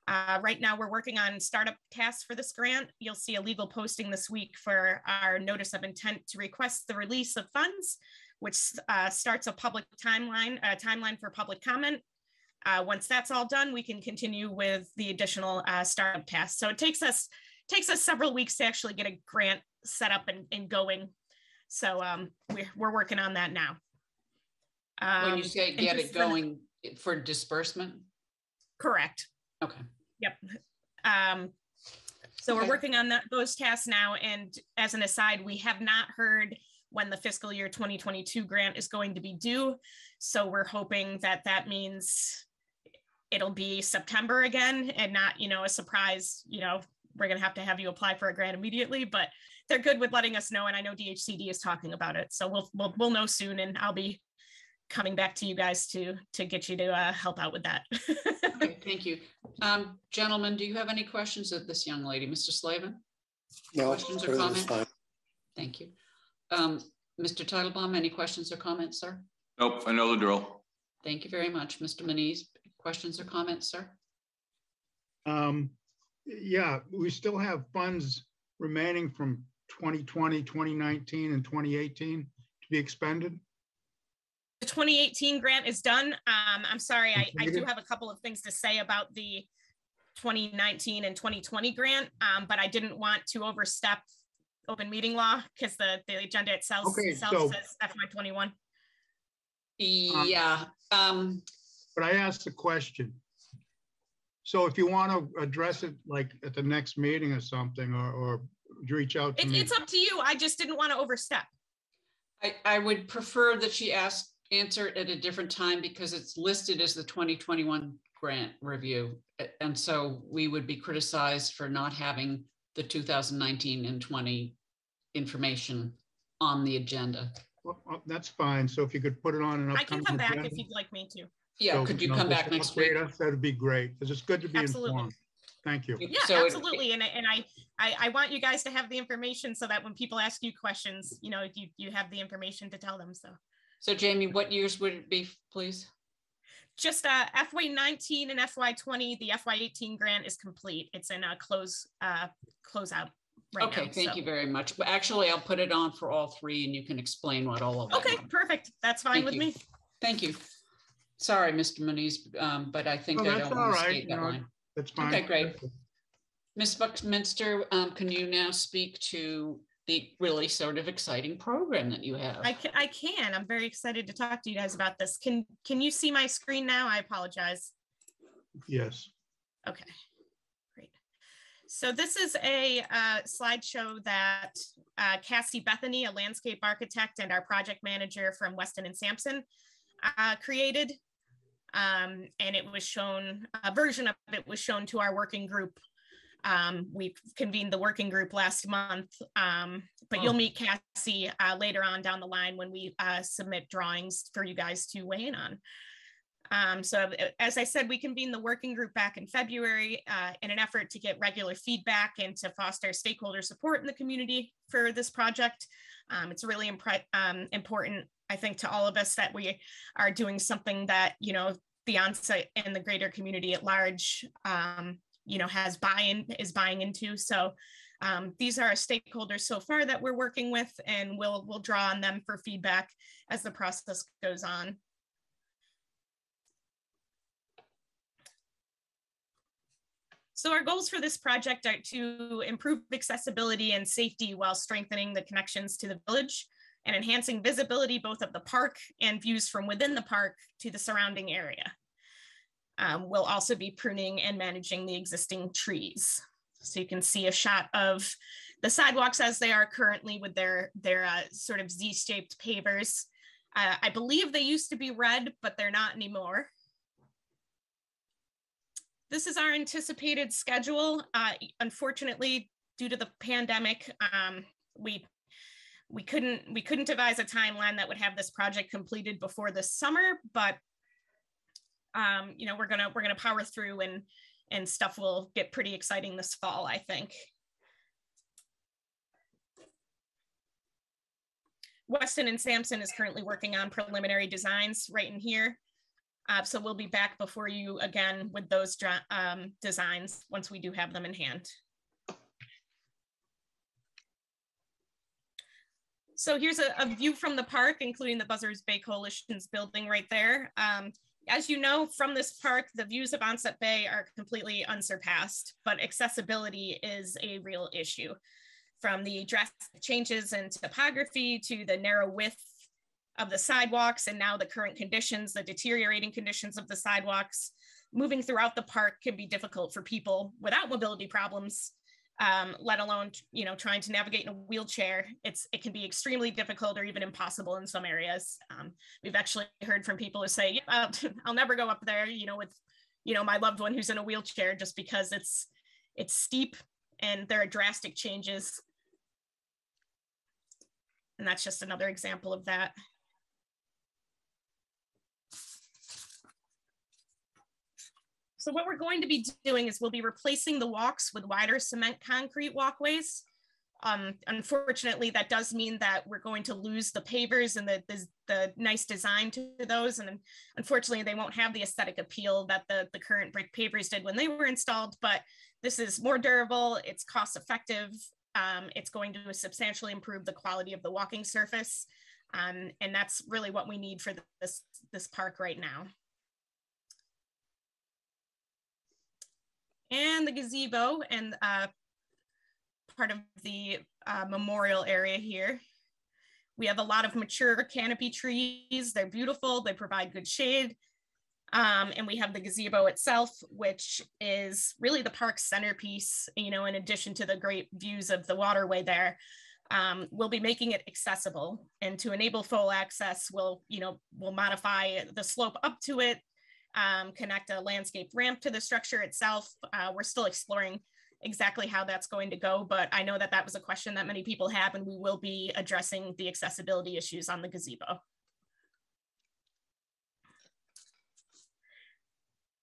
Uh, right now, we're working on startup tasks for this grant. You'll see a legal posting this week for our notice of intent to request the release of funds, which uh, starts a public timeline, a timeline for public comment. Uh, once that's all done, we can continue with the additional uh, startup tasks. So it takes us takes us several weeks to actually get a grant set up and, and going. So um, we're, we're working on that now. When you Um, say get it for the- going for disbursement? Correct. Okay. Yep. Um, so we're working on that, those tasks now. And as an aside, we have not heard when the fiscal year 2022 grant is going to be due. So we're hoping that that means it'll be September again and not, you know, a surprise, you know, we're going to have to have you apply for a grant immediately, but they're good with letting us know. And I know DHCD is talking about it. So we'll, we'll, we'll know soon and I'll be coming back to you guys to, to get you to uh, help out with that. Okay, thank you. Um, Gentlemen, do you have any questions of this young lady? Mr. Slavin? No, Questions or comments? Thank you. Um, Mr. Teitelbaum, any questions or comments, sir? Nope, I know the drill. Thank you very much. Mr. Manise, questions or comments, sir? Um, yeah, we still have funds remaining from 2020, 2019, and 2018 to be expended. The 2018 grant is done. Um, I'm sorry, I, I do have a couple of things to say about the 2019 and 2020 grant, um, but I didn't want to overstep open meeting law because the, the agenda itself, Okay, itself so- says FY 21. Yeah, um, But I asked the question. So if you want to address it like at the next meeting or something, or, or reach out to It, me. it's up to you. I just didn't want to overstep. I, I would prefer that she ask, answer it at a different time because it's listed as the 2021 grant review. And so we would be criticized for not having the 2019 and 20 information on the agenda. Well, well, That's fine. So if you could put it on an I can come back agenda, if you'd like me to. Yeah, so, could you know, come just back next week? us, That'd be great, because it's good to be Absolutely. informed. Thank you. Yeah, So it- absolutely. And, I- and I, I, I want you guys to have the information so that when people ask you questions, you know, you, you have the information to tell them. So So Jamie, what years would it be, please? just uh, FY 19 and FY 20, the FY 18 grant is complete. It's in a close, uh, closeout right now. Okay, thank so- you very much. But actually, I'll put it on for all three and you can explain what all of that. Okay, means. perfect. That's fine Thank with you. me. Thank you. Sorry, Mr. Muniz, um, but I think Oh, I don't all want to right, skate that know, line. That's fine. Okay, great. Ms. Buckminster, um, can you now speak to the really sort of exciting program that you have? I can, I can. I'm very excited to talk to you guys about this. Can, can you see my screen now? I apologize. Yes. Okay, great. So this is a uh, slideshow that uh, Cassie Bethany, a landscape architect and our project manager from Weston and Sampson uh, created. Um, and it was shown, a version of it was shown to our working group. Um, we convened the working group last month, um, but you'll Oh. meet Cassie uh, later on down the line when we uh, submit drawings for you guys to weigh in on. Um, so uh, as I said, we convened the working group back in February uh, in an effort to get regular feedback and to foster stakeholder support in the community for this project. Um, it's really um, important, I think, to all of us that we are doing something that, you know, the Onset and the greater community at large, um, you know, has buy-in, is buying into. So um, these are our stakeholders so far that we're working with, and we'll, we'll draw on them for feedback as the process goes on. So our goals for this project are to improve accessibility and safety while strengthening the connections to the village and enhancing visibility both of the park and views from within the park to the surrounding area. Um, we'll also be pruning and managing the existing trees. So you can see a shot of the sidewalks as they are currently with their, their uh, sort of Z-shaped pavers. Uh, I believe they used to be red, but they're not anymore. This is our anticipated schedule. Uh, unfortunately, due to the pandemic, um, we we couldn't we couldn't devise a timeline that would have this project completed before the summer, but um, you know we're gonna we're gonna power through and and stuff will get pretty exciting this fall, I think. Weston and Sampson is currently working on preliminary designs right in here. Uh, so we'll be back before you again with those um, designs once we do have them in hand. So here's a, a view from the park, including the Buzzards Bay Coalition's building right there. Um, as you know, from this park, the views of Onset Bay are completely unsurpassed, but accessibility is a real issue. From the drastic changes in topography to the narrow width of the sidewalks and now the current conditions, the deteriorating conditions of the sidewalks, moving throughout the park can be difficult for people without mobility problems, um, let alone you know trying to navigate in a wheelchair. It's it can be extremely difficult or even impossible in some areas. Um, we've actually heard from people who say, yeah, I'll, I'll never go up there, you know, with you know my loved one who's in a wheelchair just because it's it's steep and there are drastic changes. And that's just another example of that. So what we're going to be doing is we'll be replacing the walks with wider cement concrete walkways. Um, unfortunately, that does mean that we're going to lose the pavers and the, the, the nice design to those. And unfortunately, they won't have the aesthetic appeal that the, the current brick pavers did when they were installed, but this is more durable, it's cost effective, um, it's going to substantially improve the quality of the walking surface. Um, and that's really what we need for this, this park right now. And the gazebo and uh, part of the uh, memorial area here. We have a lot of mature canopy trees. They're beautiful. They provide good shade. Um, and we have the gazebo itself, which is really the park's centerpiece, you know, in addition to the great views of the waterway there. Um, we'll be making it accessible and to enable full access, we'll, you know, we'll modify the slope up to it, um, connect a landscape ramp to the structure itself. Uh, we're still exploring exactly how that's going to go, but I know that that was a question that many people have and we will be addressing the accessibility issues on the gazebo.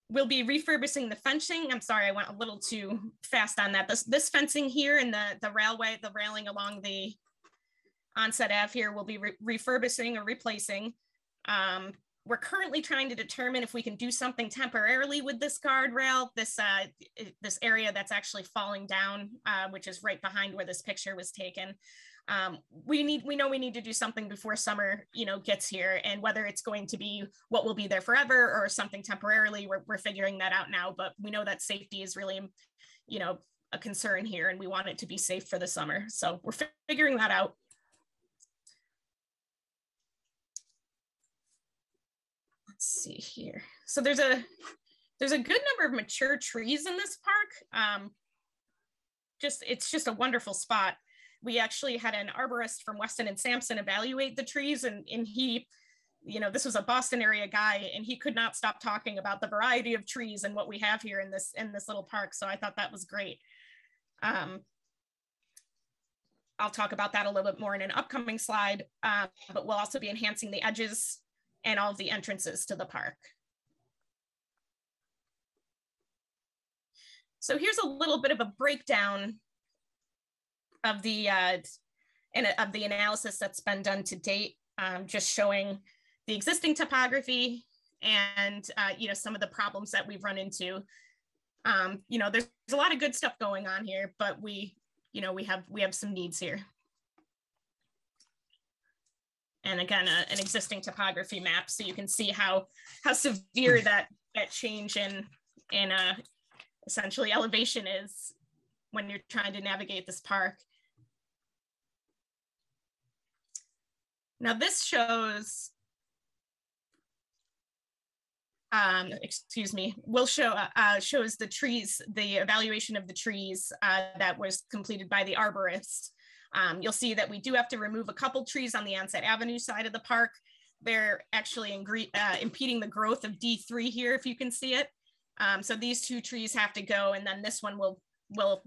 We'll be refurbishing the fencing. I'm sorry, I went a little too fast on that. This, this fencing here and the, the railway, the railing along the onset Ave here will be re refurbishing or replacing. Um, we're currently trying to determine if we can do something temporarily with this guardrail, this uh, this area that's actually falling down, uh, which is right behind where this picture was taken. Um, we need we know we need to do something before summer you know gets here and whether it's going to be what will be there forever or something temporarily we're, we're figuring that out now but we know that safety is really you know a concern here and we want it to be safe for the summer so we're figuring that out let's see here. So there's a there's a good number of mature trees in this park. Um, just it's just a wonderful spot. We actually had an arborist from Weston and Sampson evaluate the trees, and and he, you know, this was a Boston area guy, and he could not stop talking about the variety of trees and what we have here in this in this little park. So I thought that was great. Um, I'll talk about that a little bit more in an upcoming slide, uh, but we'll also be enhancing the edges and all the entrances to the park. So here's a little bit of a breakdown of the uh, and of the analysis that's been done to date, um, just showing the existing topography and uh, you know some of the problems that we've run into. Um, you know, there's, there's a lot of good stuff going on here, but we, you know, we have we have some needs here and again a, an existing topography map so you can see how how severe hmm. that that change in in uh, essentially elevation is when you're trying to navigate this park. Now this shows, um, excuse me, will show uh, shows the trees, the evaluation of the trees uh, that was completed by the arborist. Um, you'll see that we do have to remove a couple trees on the Onset Avenue side of the park. They're actually uh, impeding the growth of D3 here, if you can see it. Um, so these two trees have to go and then this one will, will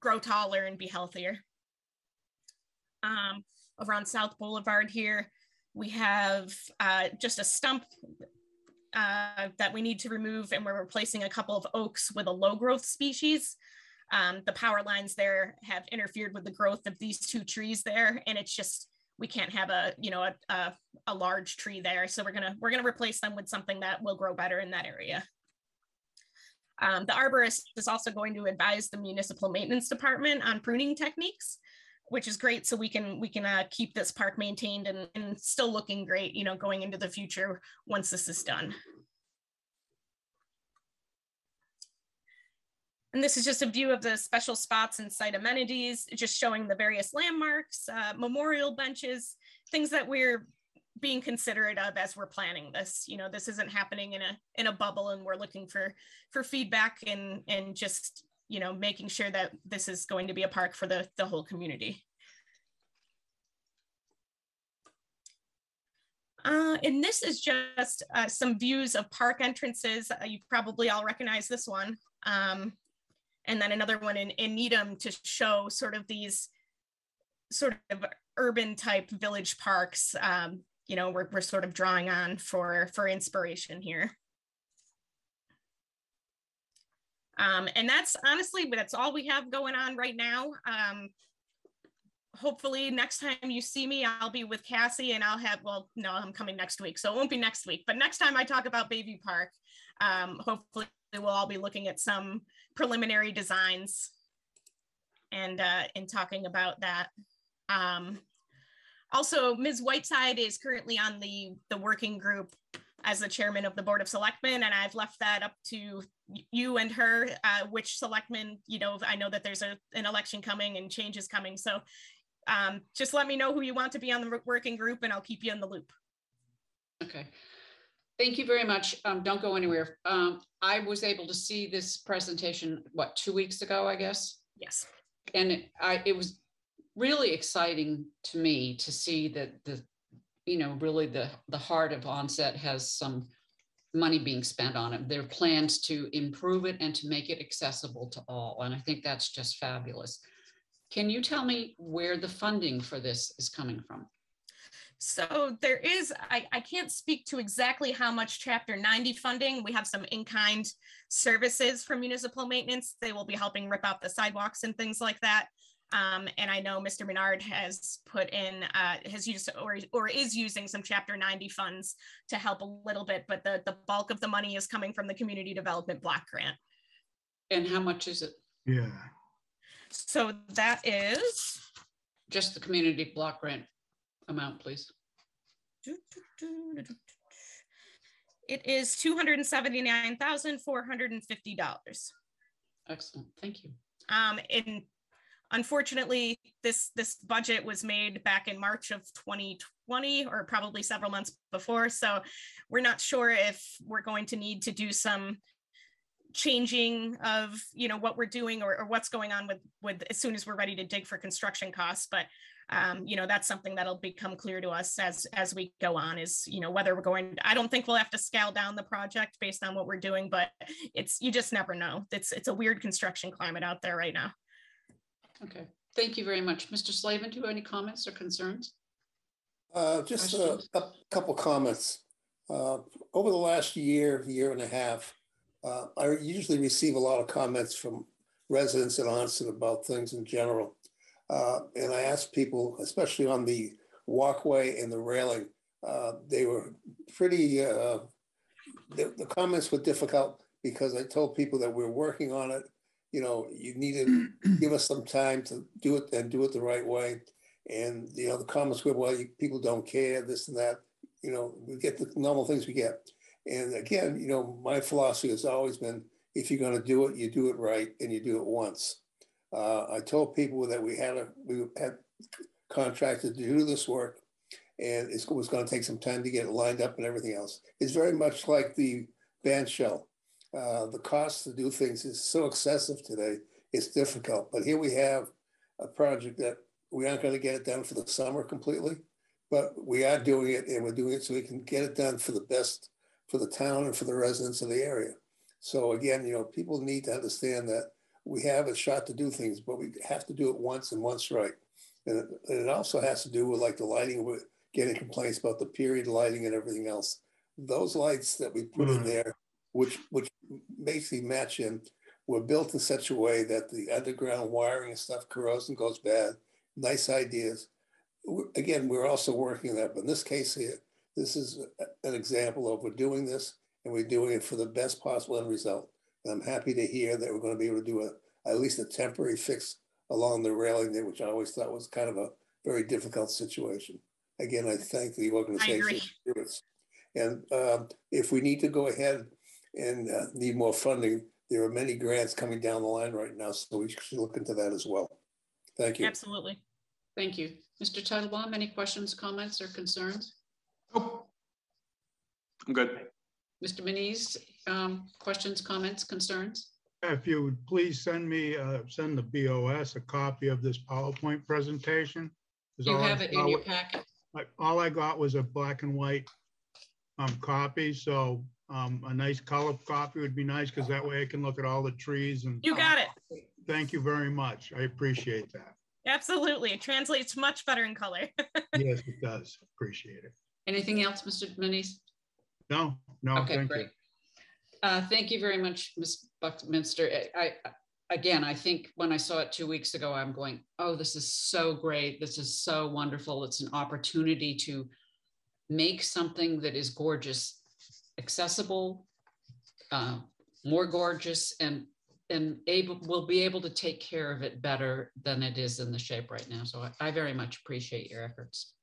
grow taller and be healthier. Um, over on South Boulevard here, we have uh, just a stump uh, that we need to remove and we're replacing a couple of oaks with a low growth species. Um, the power lines there have interfered with the growth of these two trees there, and it's just we can't have a you know a, a, a large tree there. So we're gonna we're gonna replace them with something that will grow better in that area. Um, the arborist is also going to advise the municipal maintenance department on pruning techniques, which is great. So we can we can uh, keep this park maintained and, and still looking great, you know, going into the future once this is done. And this is just a view of the special spots and site amenities, just showing the various landmarks, uh, memorial benches, things that we're being considerate of as we're planning this. You know, this isn't happening in a in a bubble, and we're looking for for feedback and and just you know making sure that this is going to be a park for the the whole community. Uh, and this is just uh, some views of park entrances. Uh, you probably all recognize this one. Um, and then another one in, in Needham to show sort of these sort of urban type village parks. Um, you know, we're, we're sort of drawing on for, for inspiration here. Um, and that's honestly, that's all we have going on right now. Um, hopefully next time you see me, I'll be with Cassie and I'll have, well, no, I'm coming next week. So it won't be next week, but next time I talk about baby Park, um, hopefully we'll all be looking at some preliminary designs and uh, in talking about that. Um, also, Ms. Whiteside is currently on the, the working group as the chairman of the Board of Selectmen, and I've left that up to you and her, uh, which selectmen, you know, I know that there's a, an election coming and changes coming, so um, just let me know who you want to be on the working group and I'll keep you in the loop. Okay. Thank you very much. Um, don't go anywhere. Um, I was able to see this presentation, what, two weeks ago, I guess? Yes. And it- I, it was really exciting to me to see that the, you know, really the, the heart of Onset has some money being spent on it. There are plans to improve it and to make it accessible to all. And I think that's just fabulous. Can you tell me where the funding for this is coming from? So there is, I, I can't speak to exactly how much chapter 90 funding. We have some in-kind services for municipal maintenance. They will be helping rip out the sidewalks and things like that. Um, and I know Mr. Menard has put in, uh, has used or, or is using some chapter 90 funds to help a little bit, but the, the bulk of the money is coming from the community development block grant. And how much is it? Yeah. So that is, Just the community block grant amount, please. it is $279,450. Excellent, thank you. Um, and unfortunately, this, this budget was made back in March of 2020 or probably several months before. So we're not sure if we're going to need to do some changing of, you know, what we're doing or, or what's going on with, with as soon as we're ready to dig for construction costs. But um, you know, that's something that'll become clear to us as as we go on is, you know, whether we're going, I don't think we'll have to scale down the project based on what we're doing, but it's you just never know. It's it's a weird construction climate out there right now. Okay, thank you very much. Mr. Slavin, do you have any comments or concerns? Uh, just a Questions? cou- couple comments. Uh, over the last year, year and a half, uh, I usually receive a lot of comments from residents in Onset about things in general. Uh, and I asked people, especially on the walkway and the railing, uh, they were pretty, uh, the, the comments were difficult because I told people that we're working on it. You know, you need to give us some time to do it and do it the right way. And, you know, the comments were, well, you, people don't care, this and that, you know, we get the normal things we get. And again, you know, my philosophy has always been, if you're gonna do it, you do it right and you do it once. Uh, I told people that we had a, we had contracted to do this work and it was gonna take some time to get it lined up and everything else. It's very much like the band shell. Uh, the cost to do things is so excessive today, it's difficult. But here we have a project that we aren't gonna get it done for the summer completely, but we are doing it and we're doing it so we can get it done for the best for the town and for the residents of the area. So again, you know, people need to understand that we have a shot to do things, but we have to do it once and once right. And it, and it also has to do with like the lighting, we're getting complaints about the period lighting and everything else. Those lights that we put in Mhm. there, which, which basically match in, were built in such a way that the underground wiring and stuff corrodes and goes bad. Nice ideas. Again, we're also working on that, but in this case here, this is an example of we're doing this and we're doing it for the best possible end result. And I'm happy to hear that we're going to be able to do a, at least a temporary fix along the railing there, which I always thought was kind of a very difficult situation. Again, I thank the organization. agree. And um, if we need to go ahead and uh, need more funding, there are many grants coming down the line right now, so we should look into that as well. Thank you. Absolutely. Thank you. Mr. Teitelbaum, any questions, comments, or concerns? Nope. I'm good. Mr. Manise, um, questions, comments, concerns? If you would please send me, uh, send the BOS a copy of this PowerPoint presentation. 'cause You all I have it in saw your packet. like, all I got was a black and white um, copy, so um, a nice color copy would be nice, because that way I can look at all the trees and. You got it. Thank you very much. I appreciate that. Absolutely. It translates much better in color. Yes, it does. Appreciate it. Anything else, Mr. Manise? No, no, Okay, thank you. great. Uh, Thank you very much, Ms. Buckminster. I, I- again, I think when I saw it two weeks ago, I'm going, oh, this is so great. This is so wonderful. It's an opportunity to make something that is gorgeous, accessible, uh, more gorgeous, and, and able, will be able to take care of it better than it is in the shape right now. So I- I very much appreciate your efforts.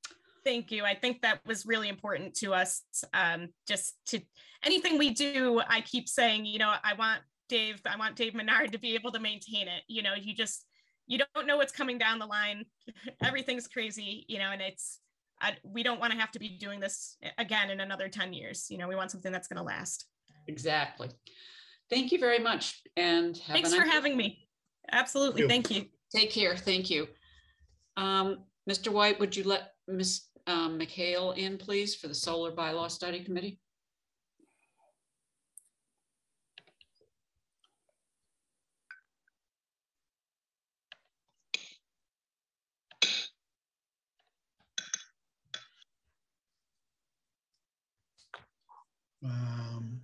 Thank you. I think that was really important to us. Um, just to anything we do, I keep saying, you know, I want Dave, I want Dave Menard to be able to maintain it. You know, you just you don't know what's coming down the line. Everything's crazy, you know, and it's I, we don't want to have to be doing this again in another 10 years. You know, we want something that's going to last. Exactly. Thank you very much. And have a Thanks for nice- having me. Absolutely. Thank you. Take care. Thank you. Um, Mr. White, would you let Ms. um, McHale in, please, for the Solar Bylaw Study Committee? Um,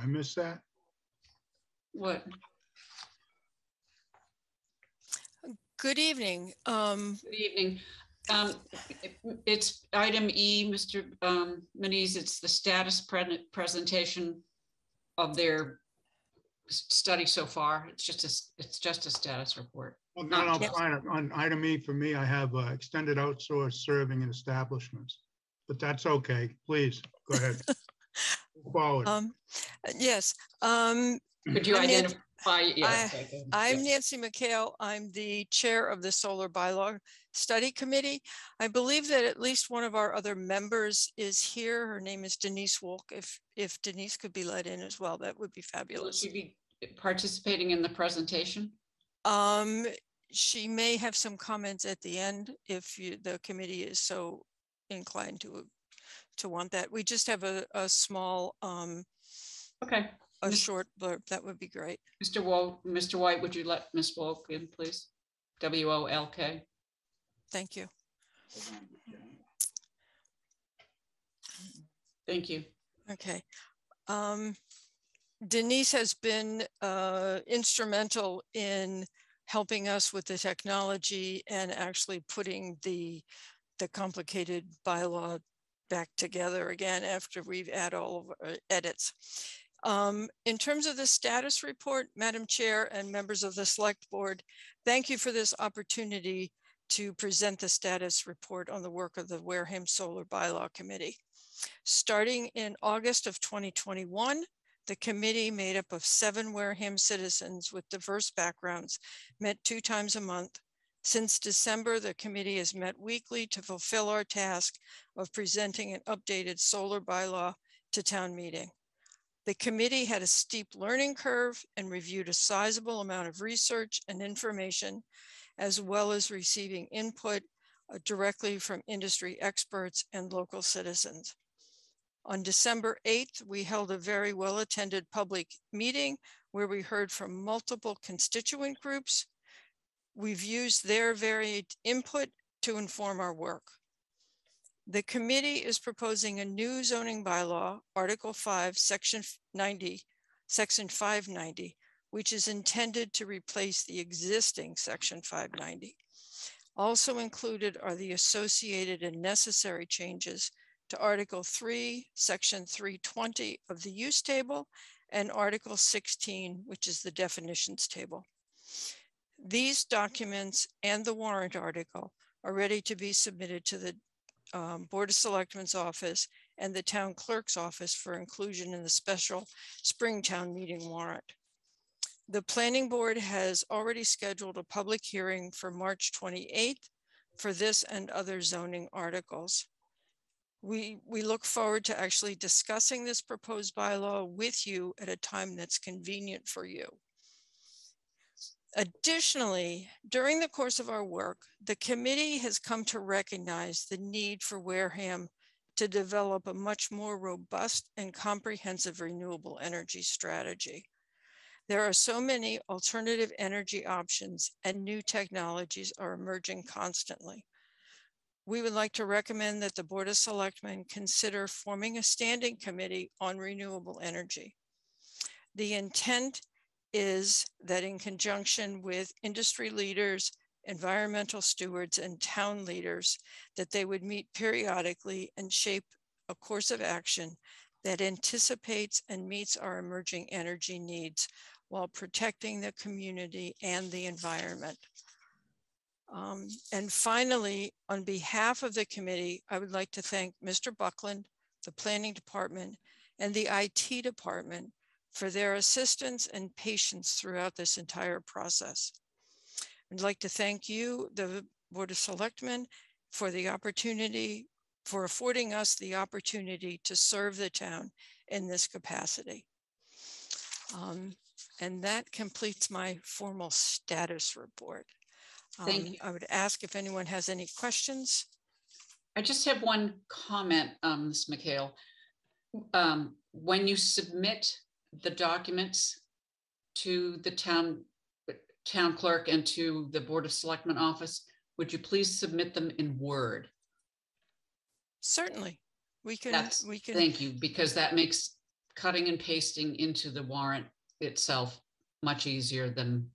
I miss that? What? Good evening. Um, Good evening. Um, It's item E, Mr. um, Manise, it's the status pre- presentation of their study so far. It's just a, s- it's just a status report. Oh, No, no, Not- fine. On item E for me, I have uh, extended outsourced serving in establishments. But that's okay. Please, go ahead. Move Forward. um, yes. Um, Could you I'm identify? I- okay, go ahead. I'm Yeah. Nancy McHale. I'm the chair of the Solar Bylaw Study Committee. I believe that at least one of our other members is here. Her name is Denise Wolk. If, if Denise could be let in as well, that would be Will fabulous. she be participating in the presentation? Um, she may have some comments at the end if you, the committee is so inclined to, to want that. We just have a, a small, um, Okay. A Miss- short blurb. That would be great. Mr. Wo, Mr. White, would you let Ms. Wolk in, please? W O L K. Thank you. Thank you. Okay. Um, Denise has been uh, instrumental in helping us with the technology and actually putting the, the complicated bylaw back together again after we've had all of our edits. Um, in terms of the status report, Madam Chair and members of the Select Board, thank you for this opportunity to present the status report on the work of the Wareham Solar Bylaw Committee. Starting in August of 2021, the committee made up of seven Wareham citizens with diverse backgrounds met two times a month. Since December, the committee has met weekly to fulfill our task of presenting an updated solar bylaw to town meeting. The committee had a steep learning curve and reviewed a sizable amount of research and information, as well as receiving input uh, directly from industry experts and local citizens. On December 8th, we held a very well-attended public meeting where we heard from multiple constituent groups. We've used their varied input to inform our work. The committee is proposing a new zoning bylaw, Article 5, Section 90, Section 590, which is intended to replace the existing Section 590. Also included are the associated and necessary changes to Article 3, Section 320 of the use table, and Article 16, which is the definitions table. These documents and the warrant article are ready to be submitted to the um, Board of Selectmen's office and the town clerk's office for inclusion in the special Springtown meeting warrant. The planning board has already scheduled a public hearing for March 28th for this and other zoning articles. We, we look forward to actually discussing this proposed bylaw with you at a time that's convenient for you. Additionally, during the course of our work, the committee has come to recognize the need for Wareham to develop a much more robust and comprehensive renewable energy strategy. There are so many alternative energy options and new technologies are emerging constantly. We would like to recommend that the Board of Selectmen consider forming a standing committee on renewable energy. The intent is that in conjunction with industry leaders, environmental stewards, and town leaders, that they would meet periodically and shape a course of action that anticipates and meets our emerging energy needs while protecting the community and the environment. Um, and finally, on behalf of the committee, I would like to thank Mr. Buckland, the planning department, and the IT department for their assistance and patience throughout this entire process. I'd like to thank you, the Board of Selectmen, for the opportunity, for affording us the opportunity to serve the town in this capacity. Um, and that completes my formal status report. Thank Um, you. I would ask if anyone has any questions. I just have one comment, um, Ms. McHale. Um, when you submit the documents to the town, town clerk and to the Board of Selectmen office, would you please submit them in Word? Certainly, we can, That's, we can. thank you, because that makes cutting and pasting into the warrant itself much easier than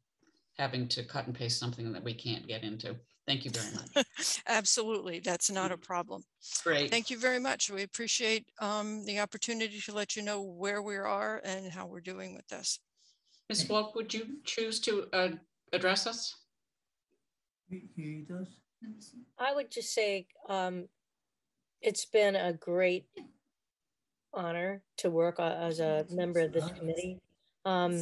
having to cut and paste something that we can't get into. Thank you very much. Absolutely, that's not a problem. Great. Thank you very much. We appreciate um, the opportunity to let you know where we are and how we're doing with this. Ms. Wolk, would you choose to uh, address us? He does. I would just say, um, it's been a great honor to work as a member of this committee. Um,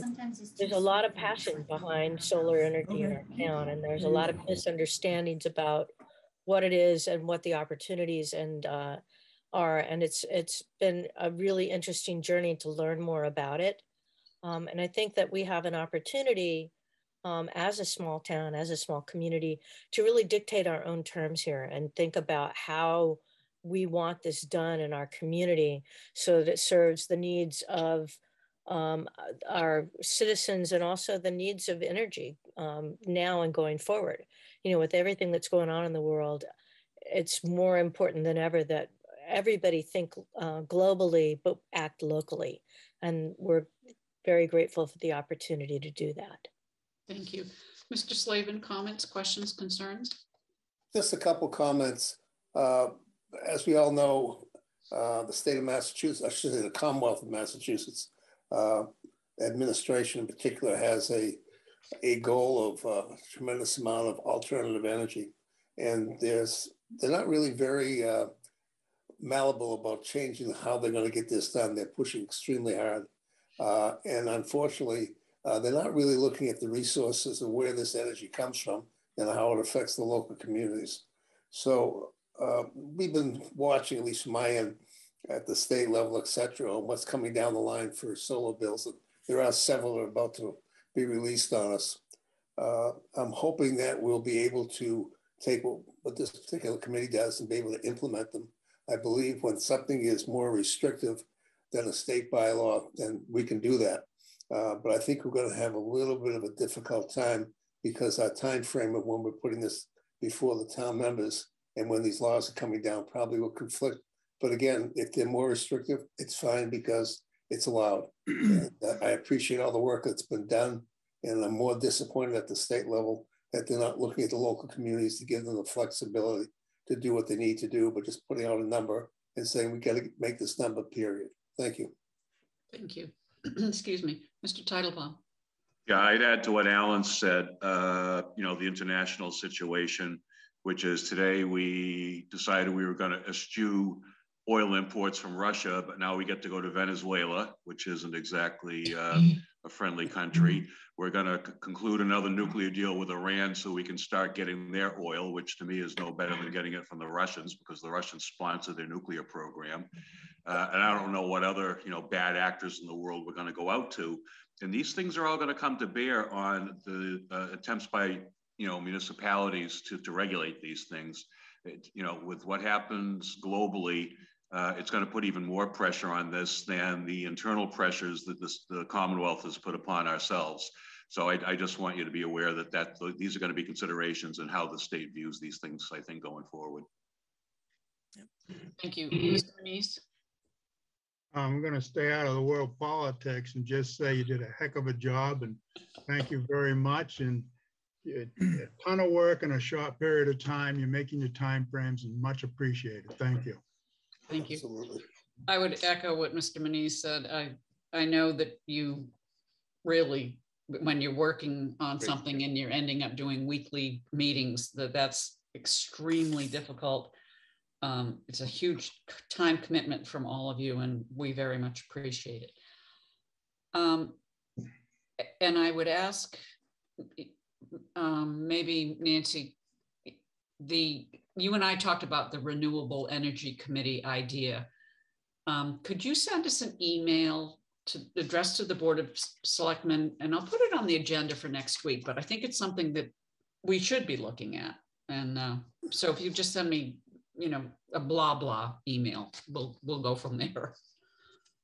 there's a lot of passion behind solar energy in our town, and there's a lot of misunderstandings about what it is and what the opportunities and, uh, are, and it's, it's been a really interesting journey to learn more about it. Um, and I think that we have an opportunity, um, as a small town, as a small community, to really dictate our own terms here and think about how we want this done in our community so that it serves the needs of um, our citizens and also the needs of energy um, now and going forward. You know, with everything that's going on in the world, it's more important than ever that everybody think uh, globally but act locally. And we're very grateful for the opportunity to do that. Thank you. Mr. Slavin, comments, questions, concerns? Just a couple comments. Uh, As we all know, uh, the state of Massachusetts, I should say the Commonwealth of Massachusetts, uh, administration in particular has a, a goal of uh, tremendous amount of alternative energy. And there's, they're not really very uh, malleable about changing how they're going to get this done. They're pushing extremely hard. Uh, and unfortunately, uh, they're not really looking at the resources of where this energy comes from and how it affects the local communities. So we've been watching, at least from my end, at the state level, et cetera, on what's coming down the line for solar bills. There are several that are about to be released on us. Uh, I'm hoping that we'll be able to take what, what this particular committee does and be able to implement them. I believe when something is more restrictive than a state bylaw, then we can do that. Uh, but I think we're going to have a little bit of a difficult time because our time frame of when we're putting this before the town members and when these laws are coming down probably will conflict. But again, if they're more restrictive, it's fine because it's allowed. And, uh, I appreciate all the work that's been done, and I'm more disappointed at the state level that they're not looking at the local communities to give them the flexibility to do what they need to do, but just putting out a number and saying we got to make this number. Period. Thank you. Thank you. Excuse me, Mr. Teitelbaum. Yeah, I'd add to what Alan said, uh, you know, the international situation, which is today we decided we were going to eschew oil imports from Russia, but now we get to go to Venezuela, which isn't exactly uh, a friendly country. We're going to conclude another nuclear deal with Iran so we can start getting their oil, which to me is no better than getting it from the Russians because the Russians sponsor their nuclear program. Uh, and I don't know what other, you know, bad actors in the world we're going to go out to. And these things are all going to come to bear on the uh, attempts by, you know, municipalities to, to regulate these things. It, you know, with what happens globally, uh, it's going to put even more pressure on this than the internal pressures that this, the Commonwealth has put upon ourselves. So I, I just want you to be aware that, that these are going to be considerations and how the state views these things, I think, going forward. Thank you. Mr. Manise? I'm going to stay out of the world politics and just say you did a heck of a job and thank you very much. And you- a ton of work in a short period of time. You're making your time frames and much appreciated. Thank you. Thank you. Absolutely. I would echo what Mr. Manise said. I, I know that you really when you're working on something and you're ending up doing weekly meetings, that that's extremely difficult. Um, it's a huge time commitment from all of you and we very much appreciate it. Um, and I would ask, um, maybe Nancy, the, you and I talked about the Renewable Energy Committee idea. Um, could you send us an email to address to the Board of Selectmen? And I'll put it on the agenda for next week, but I think it's something that we should be looking at. And uh, so if you just send me, you know, a blah, blah email, we'll, we'll go from there.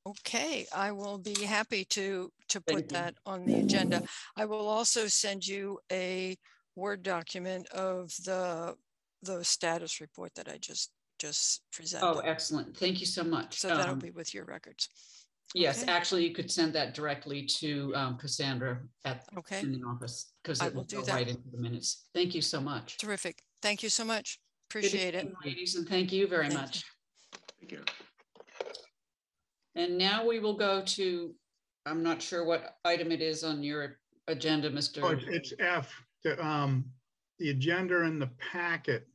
Okay, I will be happy to, to put that on the agenda. I will also send you a Word document of the, the status report that I just, just Oh, excellent. Thank you so much. So that'll Um, be with your records. Yes, okay. actually, you could send that directly to um, Cassandra at, Okay. in the office, because I it will will do go that. right into the minutes. Thank you so much. Terrific. Thank you so much. Good Appreciate it. Ladies, and thank you very Thank you. much. Thank you. And now we will go to, I'm not sure what item it is on your agenda, Oh, Mr. it's- It's F, the, um, the agenda in the packet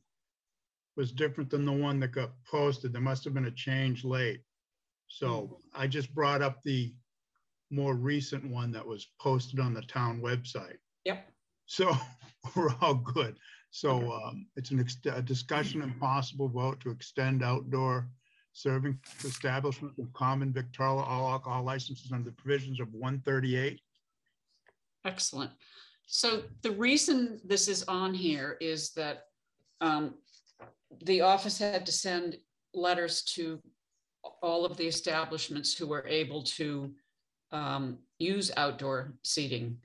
was different than the one that got posted. There must have been a change late. So I just brought up the more recent one that was posted on the town website. Yep. So we're all good. So um, it's an, a discussion and possible vote to extend outdoor serving establishments with common victualler all alcohol licenses under the provisions of 138. Excellent. So the reason this is on here is that um, the office had to send letters to all of the establishments who were able to um, use outdoor seating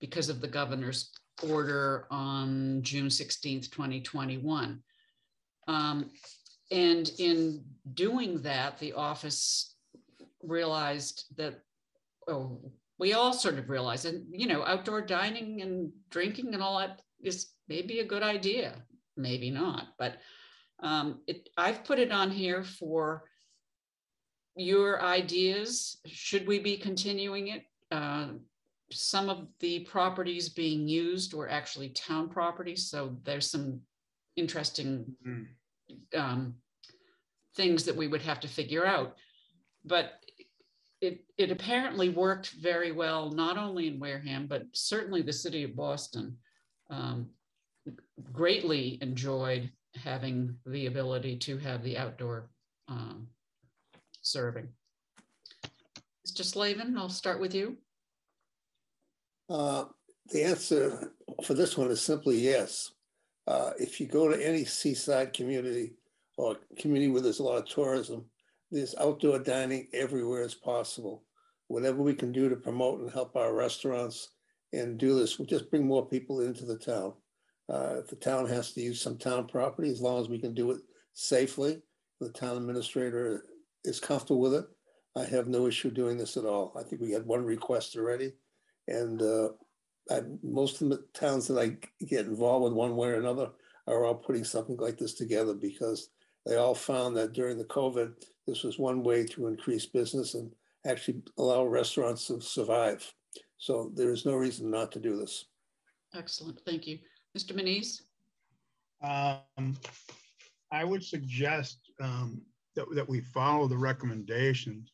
because of the governor's order on June 16th, 2021. Um, And in doing that, the office realized that, oh, we all sort of realized, and you know, outdoor dining and drinking and all that is maybe a good idea, maybe not, but um, it, I've put it on here for your ideas. Should we be continuing it? Uh, some of the properties being used were actually town properties, so there's some interesting um, things that we would have to figure out. But it, it apparently worked very well, not only in Wareham, but certainly the city of Boston um, greatly enjoyed having the ability to have the outdoor um, serving. Mr. Slavin, I'll start with you. Uh, The answer for this one is simply yes. Uh, If you go to any seaside community or community where there's a lot of tourism, there's outdoor dining everywhere as possible. Whatever we can do to promote and help our restaurants and do this, will just bring more people into the town. Uh, If the town has to use some town property, as long as we can do it safely, the town administrator is comfortable with it, I have no issue doing this at all. I think we had one request already. And uh, I, most of the towns that I get involved with one way or another are all putting something like this together because they all found that during the COVID, this was one way to increase business and actually allow restaurants to survive. So there is no reason not to do this. Excellent, thank you. Mr. Manise? Um, I would suggest um, that, that we follow the recommendations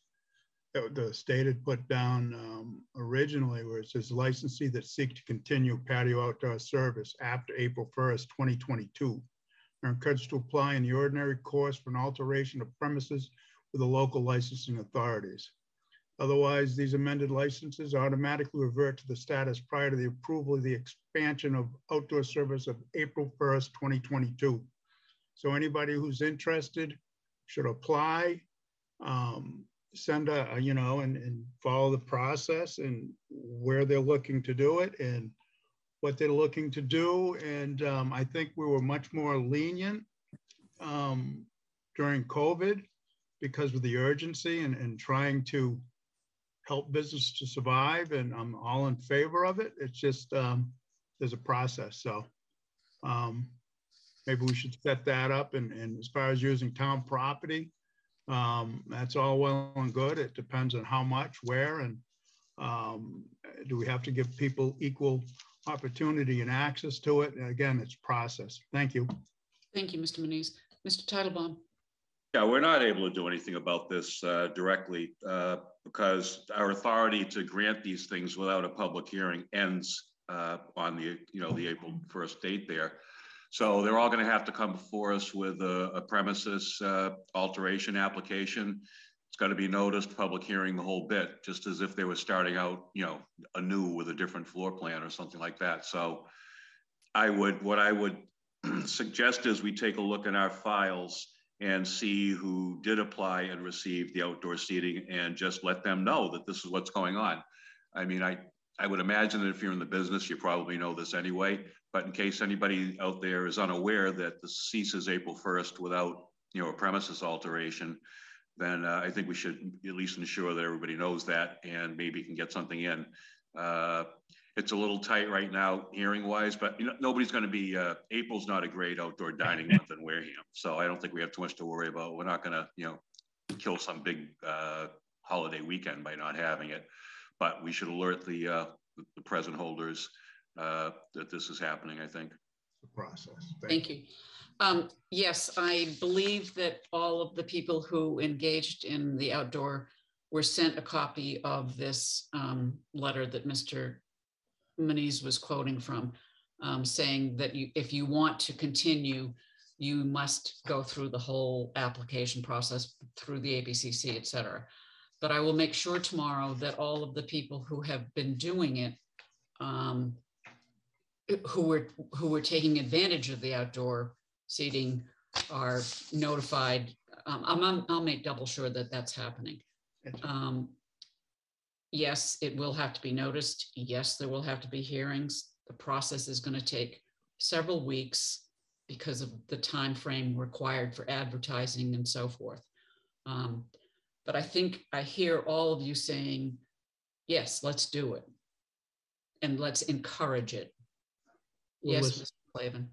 that the state had put down um, originally, where it says licensee that seek to continue patio outdoor service after April 1st, 2022 are encouraged to apply in the ordinary course for an alteration of premises with the local licensing authorities. Otherwise, these amended licenses automatically revert to the status prior to the approval of the expansion of outdoor service of April 1st, 2022. So anybody who's interested should apply, um, send a, you know, and, and follow the process and where they're looking to do it and what they're looking to do. And um, I think we were much more lenient um, during COVID because of the urgency and, and trying to help business to survive. And I'm all in favor of it. It's just, um, there's a process. So um, maybe we should set that up. And, and as far as using town property, um, that's all well and good. It depends on how much, where, and um, do we have to give people equal opportunity and access to it? And Again, it's process. Thank you. Thank you, Mr. Manise. Mr. Teitelbaum? Yeah, we're not able to do anything about this uh, directly uh, because our authority to grant these things without a public hearing ends uh, on the, you know, the April 1st date there. So they're all going to have to come before us with a, a premises uh, alteration application. It's got to be noticed, public hearing, the whole bit, just as if they were starting out, you know, anew with a different floor plan or something like that. So I would, what I would suggest is we take a look in our files and see who did apply and receive the outdoor seating and just let them know that this is what's going on. I mean, I, I would imagine that if you're in the business, you probably know this anyway, but in case anybody out there is unaware that the ceases April 1st without, you know, a premises alteration, then uh, I think we should at least ensure that everybody knows that and maybe can get something in. Uh, it's a little tight right now, hearing wise, but you know, nobody's going to be. Uh, April's not a great outdoor dining month in Wareham, so I don't think we have too much to worry about. We're not going to, you know, kill some big uh, holiday weekend by not having it, but we should alert the uh, the present holders uh, that this is happening. I think. The process. Thank you. Um, yes, I believe that all of the people who engaged in the outdoor were sent a copy of this um, letter that Mr. Manise was quoting from, um, saying that you, if you want to continue, you must go through the whole application process through the ABCC, et cetera. But I will make sure tomorrow that all of the people who have been doing it, um, who were who were taking advantage of the outdoor seating, are notified. Um, I'm, I'll make double sure that that's happening. Um, yes, it will have to be noticed. Yes, there will have to be hearings. The process is going to take several weeks because of the time frame required for advertising and so forth. Um, but I think I hear all of you saying, yes, let's do it. And let's encourage it. Well, yes, Mr. Slavin.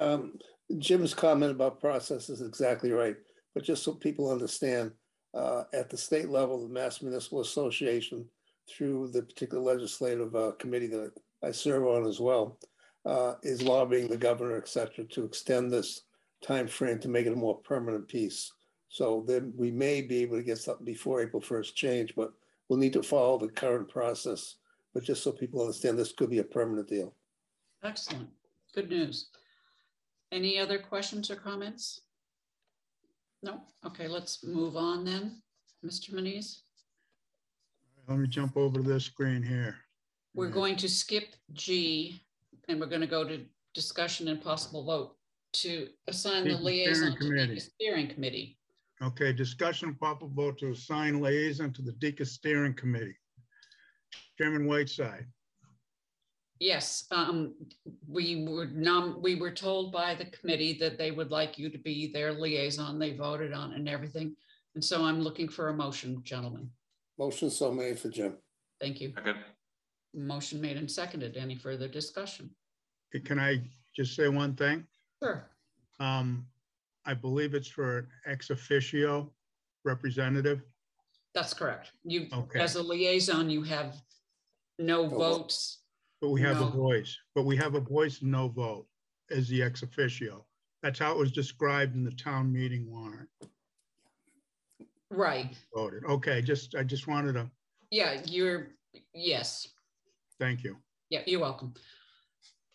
Um, Jim's comment about process is exactly right, but just so people understand, uh, at the state level, the Mass Municipal Association, through the particular legislative uh, committee that I serve on as well, uh, is lobbying the governor, et cetera, to extend this time frame to make it a more permanent piece. So then we may be able to get something before April 1st change, but we'll need to follow the current process. But just so people understand, this could be a permanent deal. Excellent. Good news. Any other questions or comments? No? Okay, let's move on then. Mr. Manise, Let me jump over to this screen here. we're going to skip G and we're going to go to discussion and possible vote to assign the liaison to committee. the steering committee. Okay, discussion possible vote to assign liaison to the DECA steering committee. Chairman Whiteside. Yes, um, we were nom, we were told by the committee that they would like you to be their liaison. They voted on and everything. And so I'm looking for a motion, gentlemen. Motion so made for Jim. Thank you. Second. Motion made and seconded. Any further discussion? Can I just say one thing? Sure. Um, I believe it's for an ex officio representative. That's correct. You, Okay. as a liaison, you have no vote. votes. But we have a voice, but we have a voice and no vote as the ex officio. That's how it was described in the town meeting warrant Right. voted. Okay, just, I just wanted to, Yeah, you're, yes. thank you. Yeah, you're welcome.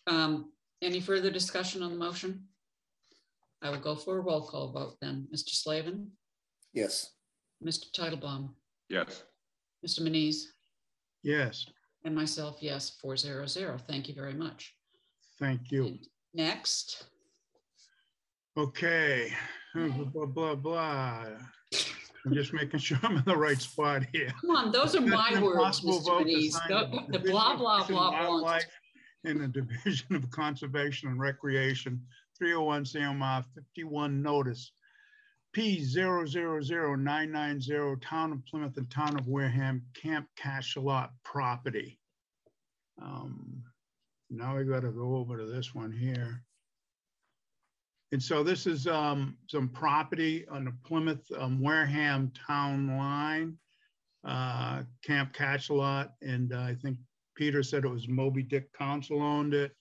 Um, any further discussion on the motion? I will go for a roll call vote then. Mr. Slavin, Yes. Mr. Teitelbaum, Yes. Mr. Manise, Yes, and myself, yes, four zero zero. Thank you very much. thank you. Next, Okay, blah, blah, blah, blah. I'm just making sure I'm in the right spot here. come on, those are my words, possible Mr. vote to Manise. sign The the blah, blah, blah, blah. And the Division of Conservation and Recreation, 301 CMR 51 notice. P 990 Town of Plymouth and Town of Wareham Camp Cachalot property. Um, Now we gotta go over to this one here. And so this is um, some property on the Plymouth um, Wareham Town line. uh, Camp Cachalot, and I think Peter said it was Moby Dick Council owned it.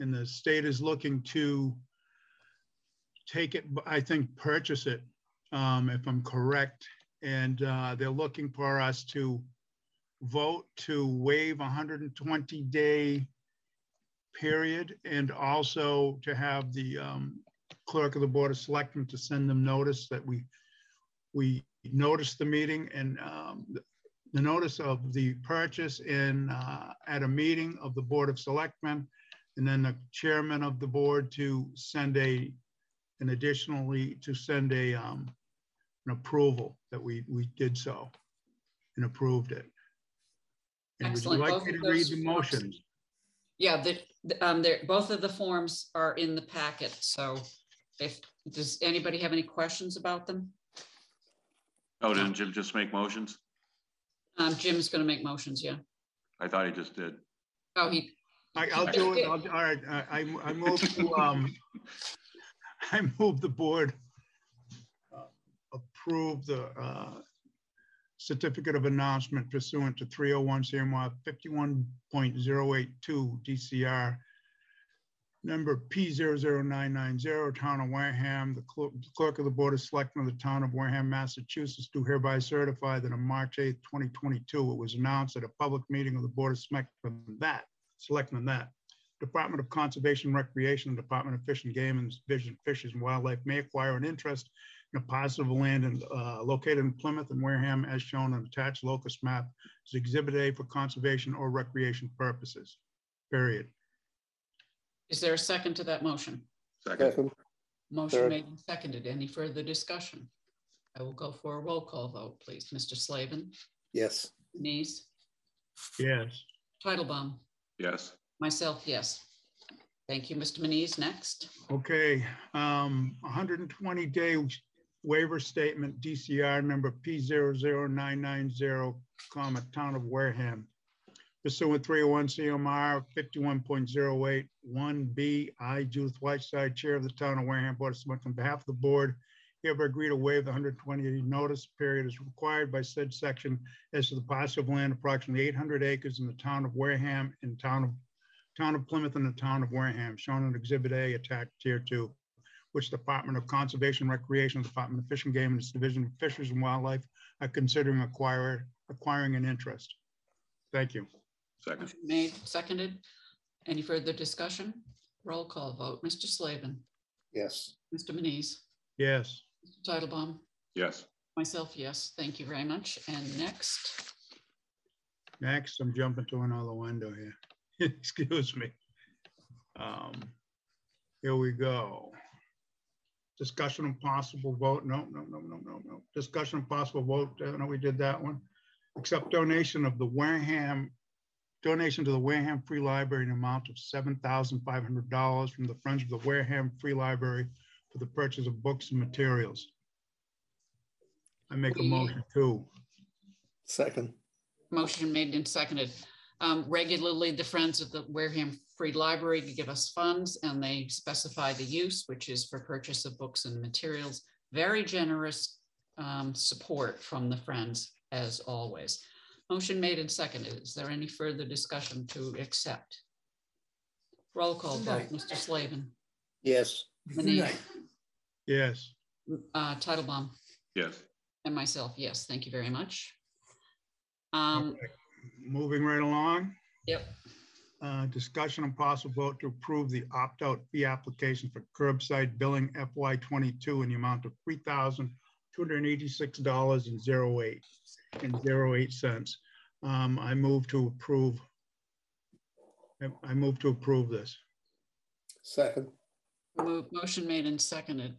And the state is looking to take it, I think, purchase it, um, if I'm correct. And uh, they're looking for us to vote to waive a 120 day period and also to have the um, clerk of the Board of Selectmen to send them notice that we, we noticed the meeting and um, the- the notice of the purchase in, uh, at a meeting of the Board of Selectmen, and then the chairman of the board to send a, and additionally to send a, um, an approval that we, we did so and approved it. And would you Excellent. like Both me of to read those the forms- motions? Yeah, the, the, um, there, both of the forms are in the packet, so if, does anybody have any questions about them? Oh, didn't Jim just make motions? Um, Jim's gonna make motions, yeah. I thought he just did. Oh, he, I, I'll do it. I'll, all right, I, I I move to, um, I move the board approve the, uh, certificate of announcement pursuant to three oh one CMR fifty-one point zero eight two DCR number P 990 Town of Wareham, the clerk- clerk of the Board of Selectmen of the Town of Wareham, Massachusetts, do hereby certify that on March eighth, twenty twenty-two, it was announced at a public meeting of the Board of Selectmen that, Selectmen that Department of Conservation and Recreation, Department of Fish and Game, and Division of Fishes and Wildlife may acquire an interest in a parcel of land and uh, located in Plymouth and Wareham as shown on attached locus map is Exhibit A for conservation or recreation purposes, period. is there a second to that motion? Second. Motion Third. made and seconded. Any further discussion? I will go for a roll call vote, please. Mr. Slavin, Yes. Denise, Yes. Teitelbaum, Yes. myself, yes. Thank you, Mr. Manise. Next. Okay, um, hundred and twenty day waiver statement, DCR number P 990 comma, Town of Wareham. Pursuant three oh one CMR fifty-one point zero eight, one B, I, Judith Whiteside, Chair of the Town of Wareham Board of Selectmen, on behalf of the board, hereby agree to waive the hundred twenty day notice period as required by said section as to the parcel of land approximately eight hundred acres in the town of Wareham and town of Town of Plymouth and the Town of Wareham, shown in Exhibit A, attached Tier 2, which Department of Conservation and Recreation, Department of Fish and Game, and its Division of Fisheries and Wildlife are considering acquire, acquiring an interest. Thank you. Second. Made, seconded. Any further discussion? Roll call vote. Mr. Slavin, Yes. Mr. Manise, Yes. Mr. Teitelbaum, Yes. myself, yes. Thank you very much. And next, Next, I'm jumping to another window here. Excuse me. Um, Here we go. Discussion of possible vote. No, no, no, no, no, no. Discussion of possible vote. Uh, No, we did that one. Accept donation of the Wareham, donation to the Wareham Free Library in an amount of seven thousand five hundred dollars from the Friends of the Wareham Free Library for the purchase of books and materials. I make a motion too. Second. motion made and seconded. Um, Regularly, the Friends of the Wareham Free Library give us funds and they specify the use, which is for purchase of books and materials. Very generous um, support from the Friends, as always. Motion made and seconded. Is there any further discussion to accept? Roll call vote. Mr. Slavin, Yes. Manise, Yes. uh, Teitelbaum, Yes. and myself, yes. Thank you very much. Um, Okay. Moving right along. Yep. Uh, Discussion and possible vote to approve the opt-out fee application for curbside billing FY twenty-two in the amount of three thousand two hundred and eighty-six dollars and zero eight and zero eight cents. Um, I move to approve. I- I move to approve this. Second. Move, motion made and seconded.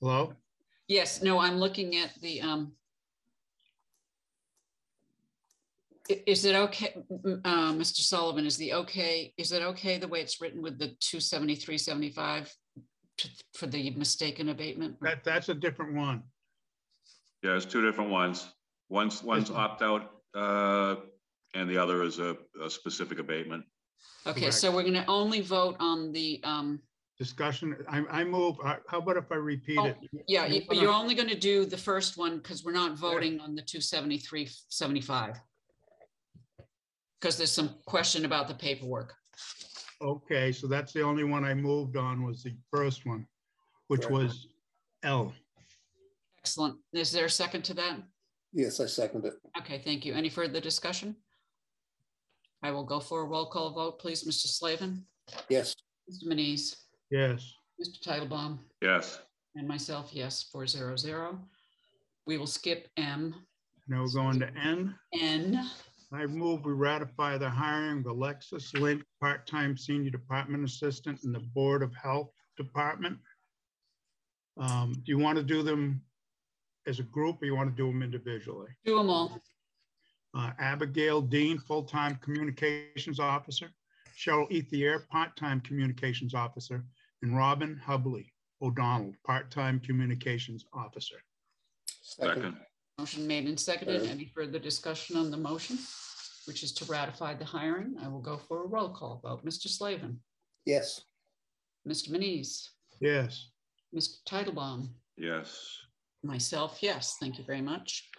Hello? Yes, no, I'm looking at the, um, is it okay, uh, Mr. Sullivan, is the okay, is it okay the way it's written with the two seventy-three, seventy-five for the mistaken abatement? That, that's a different one. Yeah, it's two different ones. One's, one's opt-out, uh, and the other is a, a specific abatement. Okay, Correct. so we're gonna only vote on the, um, discussion, I, I move, uh, how about if I repeat Oh, it? Yeah, You you- wanna- you're only going to do the first one because we're not voting on the 273, 75. Because there's some question about the paperwork. Okay, so that's the only one I moved on was the first one, which Correct. was L. Excellent. Is there a second to that? Yes, I second it. Okay, thank you. Any further discussion? I will go for a roll call vote, please. Mr. Slavin, Yes, Mr. Manise, Yes, Mr. Teitelbaum, Yes, and myself, yes, four zero zero. We will skip M. now we're going to N. N. I move we ratify the hiring of Alexis Link, part-time senior department assistant in the Board of Health Department. Um, Do you want to do them as a group or you want to do them individually? Do them all. Uh, Abigail Dean, full-time communications officer, Cheryl Ethier, part-time communications officer, and Robin Hubley O'Donnell, part-time communications officer. second, Motion made and seconded. Any further discussion on the motion, which is to ratify the hiring? I will go for a roll call vote. Mr. Slavin, yes, Mr. Manise, Yes, Mr. Teitelbaum, yes. myself, yes, thank you very much.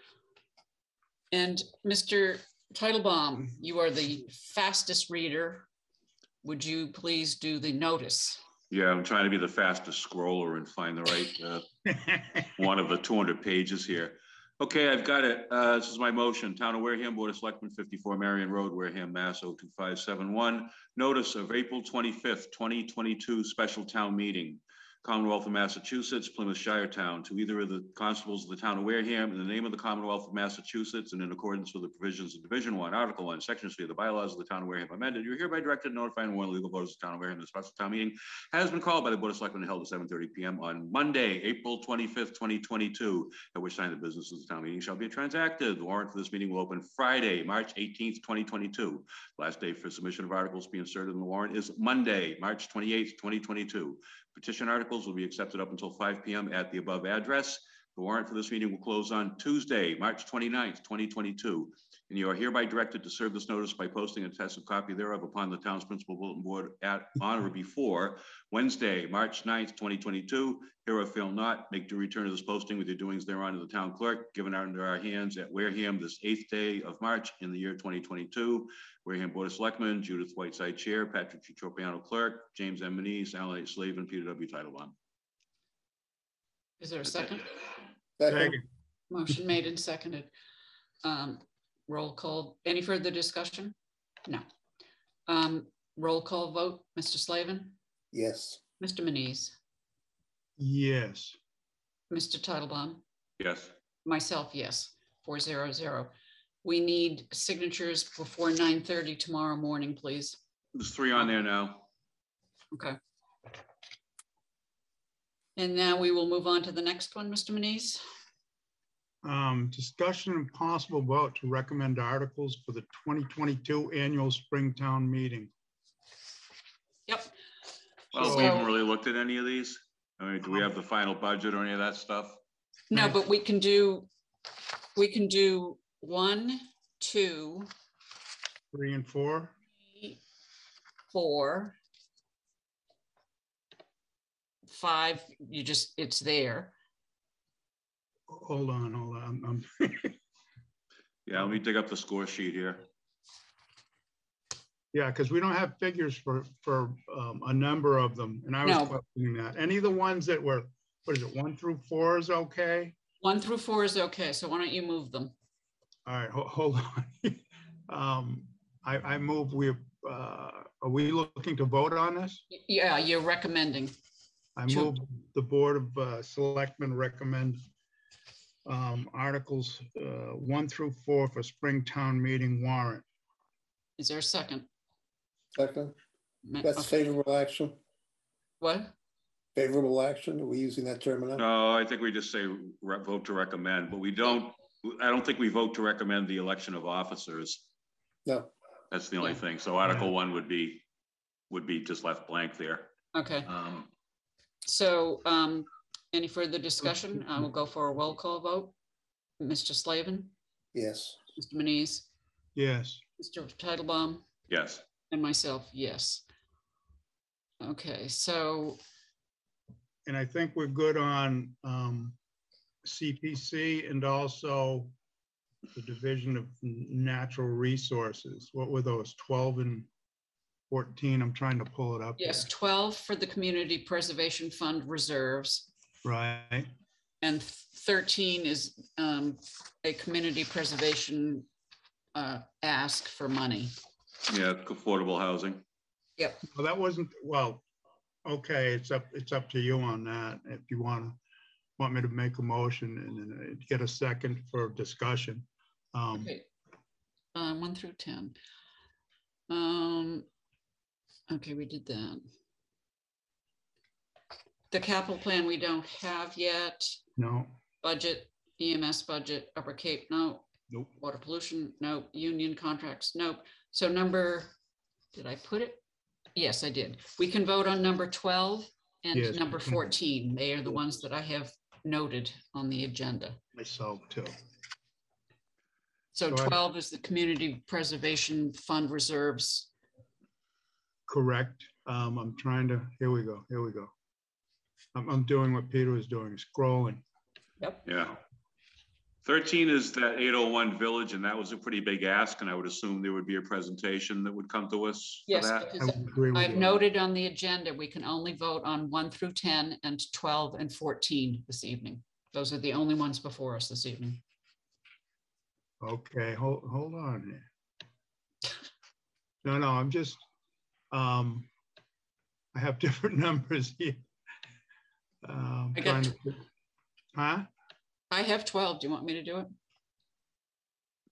And Mr. Teitelbaum, you are the fastest reader. Would you please do the notice? Yeah, I'm trying to be the fastest scroller and find the right uh, one of the 200 pages here. Okay, I've got it. Uh, This is my motion. Town of Wareham, Board of Selectmen, 54 Marion Road, Wareham, Mass. 02571. Notice of April 25th, 2022 special town meeting. Commonwealth of Massachusetts, Plymouth Shire Town, to either of the constables of the town of Wareham in the name of the Commonwealth of Massachusetts and in accordance with the provisions of Division One, Article One, Section three of the bylaws of the town of Wareham amended, you're hereby directed to notify and warn legal voters of the town of Wareham the special town meeting has been called by the Board of Selectmen and held at seven thirty PM on Monday, April twenty-fifth, twenty twenty-two, at which time the business of the town meeting shall be transacted. The warrant for this meeting will open Friday, March eighteenth, twenty twenty-two. Last day for submission of articles to be inserted in the warrant is Monday, March twenty-eighth, twenty twenty-two. Petition articles will be accepted up until five PM at the above address. The warrant for this meeting will close on Tuesday, March 29th, twenty-two. And you are hereby directed to serve this notice by posting a attested copy thereof upon the town's principal bulletin board at on or before Wednesday, March 9th, twenty twenty-two. Here fail not, make due return of this posting with your doings thereon to the town clerk, given out into our hands at Wareham this eighth day of March in the year twenty twenty-two. Wareham Board of Selectmen, Judith Whiteside Chair, Patrick Tropiano Clerk, James M. Manise, Alan H. Slavin, Peter W. Teitelbaum. Is there a second? second, Motion made and seconded. Um, Roll call. Any further discussion? No. Um, Roll call vote. Mr. Slavin, yes, Mr. Manise, yes. Mr. Teitelbaum, Yes, myself, yes, four zero zero. We need signatures before nine thirty tomorrow morning, please. there's three on there now. Okay. And now we will move on to the next one, Mr. Manise. Um, discussion and possible vote to recommend articles for the 2022 annual Springtown meeting. Yep. Well, we haven't really looked at any of these. I mean, do we have the final budget or any of that stuff? No, but we can do, we can do one, two, Three and four? four, five, you just, it's there. Hold on, hold on. um, Yeah, let me dig up the score sheet here. Yeah, because we don't have figures for, for um, a number of them, and I was No. questioning that. Any of the ones that were, what is it, one through four is okay? One through four is okay, so why don't you move them? All right, ho- hold on. Um, I, I move, we, uh, are we looking to vote on this? Yeah, you're recommending. I move the Board of uh, Selectmen recommend um, Articles uh, one through four for Springtown meeting warrant. Is there a second? second, Ma- that's okay. favorable action, What? favorable action, are we using that term now? No, I think we just say re- vote to recommend, but we don't, I don't think we vote to recommend the election of officers. No, That's the only Yeah. thing. So Article One would be, would be just left blank there. Okay, Um, so um, any further discussion? I will go for a roll call vote. Mr. Slavin, yes, Mr. Manise, Yes, Mr. Teitelbaum, Yes, and myself, yes. Okay, so And I think we're good on um, CPC and also the Division of Natural Resources. What were those, 12 and 14? I'm trying to pull it up. yes, 12 for the Community Preservation Fund reserves. Right, And 13 is um, a community preservation uh, ask for money. Yeah, affordable housing. Yep. well, that wasn't, well, okay, it's up, it's up to you on that. If you want to, want me to make a motion and then uh, get a second for discussion. Um, Okay. Uh, One through 10. Um, Okay, we did that. The capital plan we don't have yet. No, Budget, EMS budget, Upper Cape, no. Nope. Water pollution, no. Union contracts, nope. So number, did I put it? Yes, I did. We can vote on number 12 and Yes, number 14. They are the ones that I have noted on the agenda. myself too. So So I- 12 is the Community Preservation Fund reserves. Correct. Um, I'm trying to, here we go, here we go. I'm, I'm doing what Peter was doing, scrolling. Yep. Yeah. 13 is that 801 Village, and that was a pretty big ask, and I would assume there would be a presentation that would come to us for Yes, that. because I would agree with I've you. noted on the agenda, we can only vote on 1 through 10 and 12 and 14 this evening. Those are the only ones before us this evening. Okay, hold, hold on here. No, no, I'm just, um, I have different numbers here. Um, I got to Huh? I have 12. Do you want me to do it?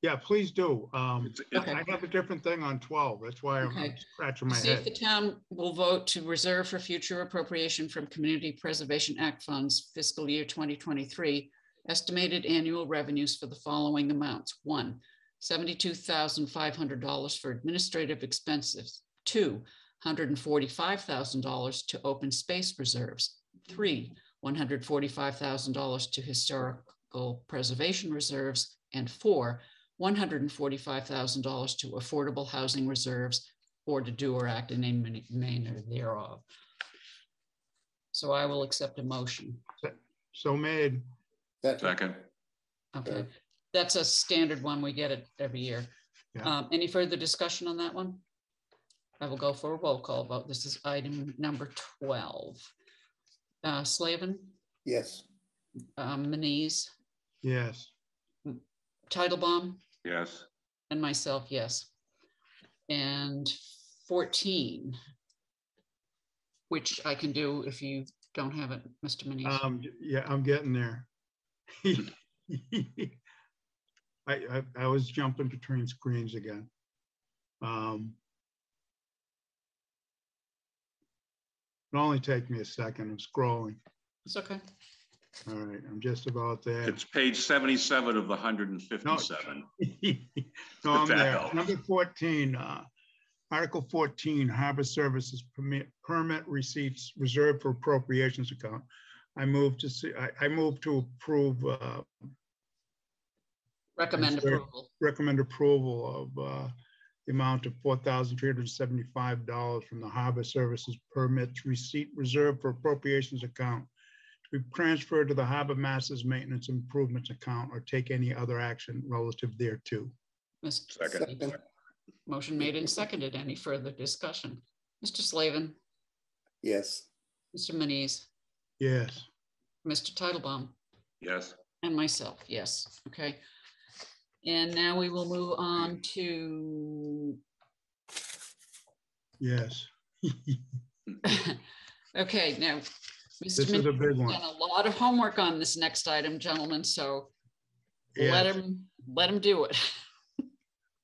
Yeah, please do. Um, Okay. I have a different thing on 12. That's why I'm Okay. scratching my See if the town will vote to reserve for future appropriation from Community Preservation Act funds fiscal year 2023, estimated annual revenues for the following amounts. One, $72,500 for administrative expenses. Two, $145,000 to open space reserves. Three, $145,000 to historical preservation reserves. And four, $145,000 to affordable housing reserves or to do or act in any manner thereof. So I will accept a motion. So made. Second. Okay, that's a standard one. We get it every year. Yeah. Um, Any further discussion on that one? I will go for a roll call vote. This is item number 12. Uh, Slavin, Yes, um, Manise, Yes, Teitelbaum, Yes. and myself, yes. And 14, which I can do if you don't have it, Mr. Manise. um, yeah, I'm getting there. I, I, I was jumping between screens again. Um, It'll only take me a second. I'm scrolling. It's okay. All right, I'm just about there. It's page 77 of the 157. No, I'm there. helps. Number 14, uh, Article 14, Harbor Services Permit, Permit Receipts Reserved for Appropriations Account. I move to see, I, I move to approve, uh, Recommend approval. recommend approval of, uh, the amount of $4,375 from the Harbor Services Permits Receipt Reserved for Appropriations Account to be transferred to the Harbor Masters Maintenance Improvements Account or take any other action relative thereto. Mr. Second. Steve. Motion made and seconded. Any further discussion? Mr. Slavin, yes, Mr. Manise, Yes. Mr. Teitelbaum, Yes. and myself, yes, okay. And now we will move on to, Yes. okay, now. This Mr. is a big one. Done a lot of homework on this next item, gentlemen, so let Yes. him, let him do it.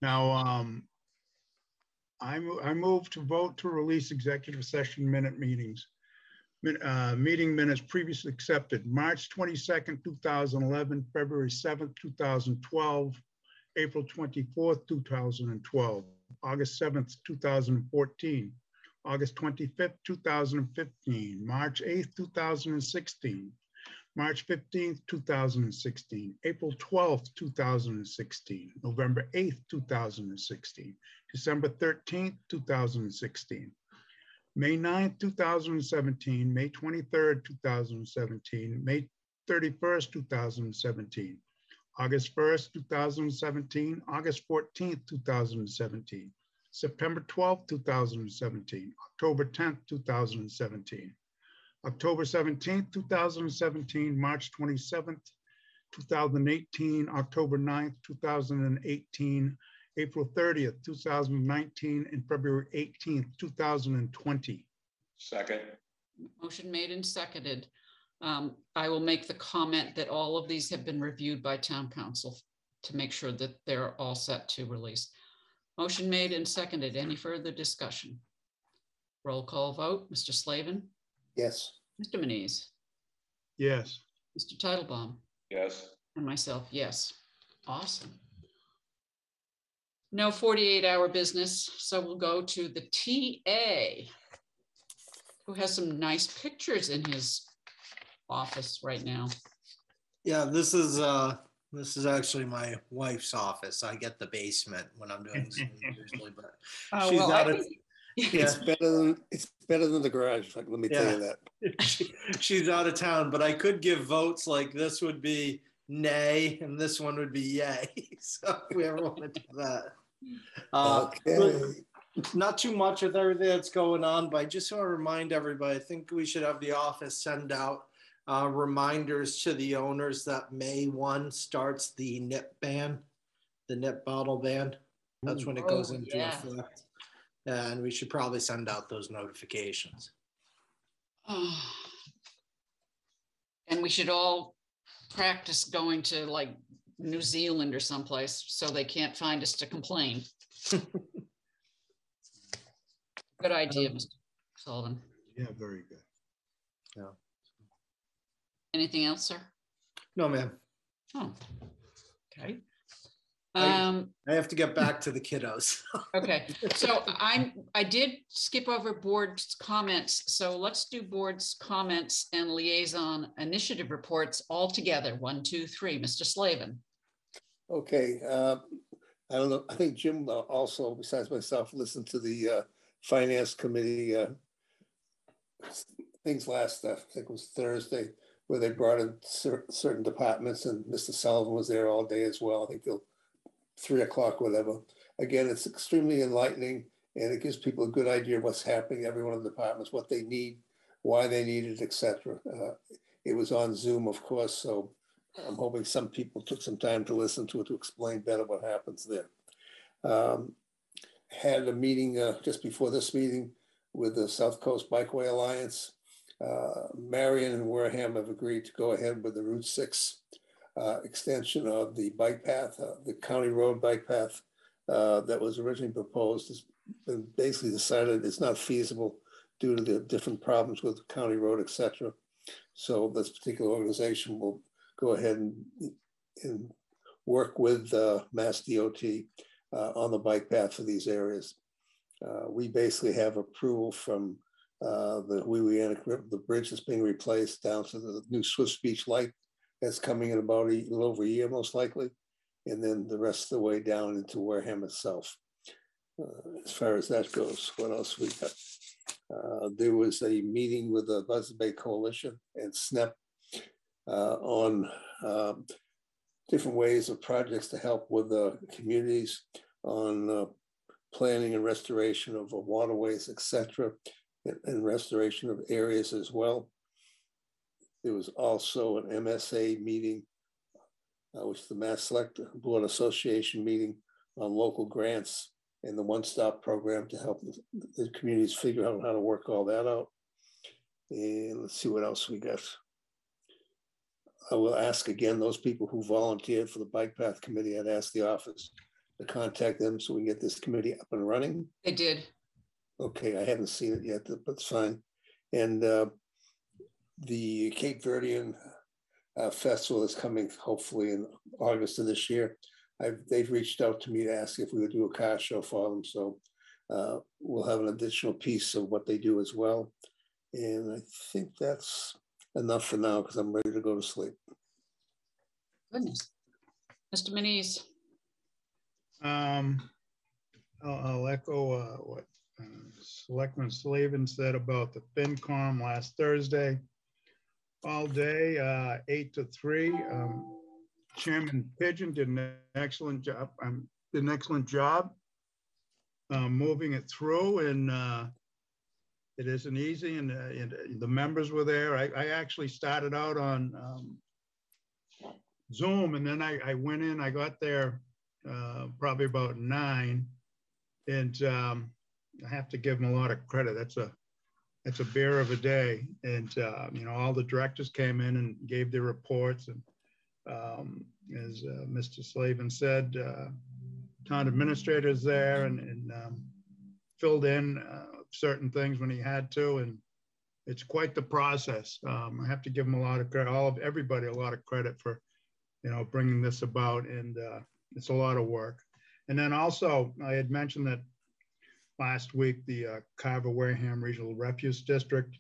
Now, um, I, mo- I move to vote to release executive session minute meetings. Uh, Meeting minutes previously accepted, March 22nd, 2011, February 7th, 2012, April 24th, 2012, August 7th, 2014, August 25th, 2015, March 8th, 2016, March 15th, 2016, April 12th, 2016, November 8th, 2016, December 13th, 2016, May 9th, 2017, May 23rd, 2017, May 31st, 2017, August 1st, 2017, August 14th, 2017, September 12th, 2017, October 10th, 2017, October 17th, 2017, March 27th, 2018, October 9th, 2018, April 30th, 2019, and February 18th, 2020. Second. Motion made and seconded. Um, I will make the comment that all of these have been reviewed by town council to make sure that they're all set to release. Motion made and seconded. Any further discussion? Roll call vote. Mr. Slavin, Yes. Mr. Manise, Yes. Mr. Teitelbaum, Yes. and myself, yes. Awesome. No 48 hour business, so we'll go to the TA, who has some nice pictures in his office right now. Yeah, this is uh this is actually my wife's office. I get the basement when I'm doing Zoom usually, but Oh, she's well, I out of think- It's better than, it's better than the garage, like, let me tell you that. she- she's out of town, but I could give votes like this would be nay and this one would be yay. So if we ever want to do that. Uh, Okay. Not too much with everything that's going on, but I just want to remind everybody, I think we should have the office send out uh, reminders to the owners that May 1 starts the nip ban, the nip bottle ban. That's when it goes Oh, into yeah. effect. And we should probably send out those notifications. And we should all practice going to like New Zealand or someplace so they can't find us to complain. Good idea, Mr. Sullivan. Yeah, very good. Yeah. Anything else, sir? No, ma'am. Oh, okay. I- Um, I have to get back to the kiddos. okay, so I'm, I did skip over board's comments, so let's do board's comments and liaison initiative reports all together. One, two, three. Mr. Slavin. Okay, uh, I don't know, I think Jim uh, also, besides myself, listened to the uh, Finance Committee uh, things last, I think it was Thursday, where they brought in cer- certain departments and Mr. Sullivan was there all day as well. I think till three o'clock, whatever. Again, it's extremely enlightening and it gives people a good idea of what's happening, every one of the departments, what they need, why they need it, et cetera. Uh, It was on Zoom, of course, so I'm hoping some people took some time to listen to it to explain better what happens there. Um, Had a meeting uh, just before this meeting with the South Coast Bikeway Alliance. Uh, Marion and Wareham have agreed to go ahead with the Route 6 uh, extension of the bike path, uh, the county road bike path uh, that was originally proposed has been basically decided it's not feasible due to the different problems with the county road, et cetera. So this particular organization will go ahead and, and work with uh, Mass DOT uh, on the bike path for these areas. Uh, we basically have approval from uh, the River, the bridge that's being replaced down to the new Swift Beach Light that's coming in about a little over a year, most likely. And then the rest of the way down into Wareham itself. Uh, as far as that goes, what else we got? Uh, there was a meeting with the Buzzard Bay Coalition and SNEP on um, different ways of projects to help with the communities on uh, planning and restoration of uh, waterways, etc., and, restoration of areas as well. There was also an MSA meeting, uh, which is the Mass Select Board Association meeting on local grants and the one-stop program to help the, the communities figure out how to work all that out. And let's see what else we got. I will ask again, those people who volunteered for the bike path committee, I'd ask the office to contact them so we can get this committee up and running. They did. Okay, I haven't seen it yet, but it's fine. And uh, the Cape Verdean uh, Festival is coming hopefully in August of this year. I've, they've reached out to me to ask if we would do a car show for them. So uh, we'll have an additional piece of what they do as well. And I think that's enough for now because I'm ready to go to sleep. Goodness. Mr. Manise. Um, I'll, I'll echo uh, what uh, Selectman Slavin said about the FinCom last Thursday. All day, uh, eight to three. Um, Chairman Pigeon did an excellent job, um, did an excellent job uh, moving it through and uh, it isn't easy and, uh, and the members were there. I, I actually started out on um, Zoom and then I, I went in, I got there uh, probably about nine. And um, I have to give them a lot of credit. That's a that's a bear of a day. And uh, you know, all the directors came in and gave their reports. And um, as uh, Mr. Slavin said, uh, town administrators there and, and um, filled in uh, certain things when he had to. And it's quite the process. Um, I have to give him a lot of credit, all of everybody a lot of credit for, you know, bringing this about. And uh, it's a lot of work. And then also, I had mentioned that last week, the uh, Carver Wareham Regional Refuse District.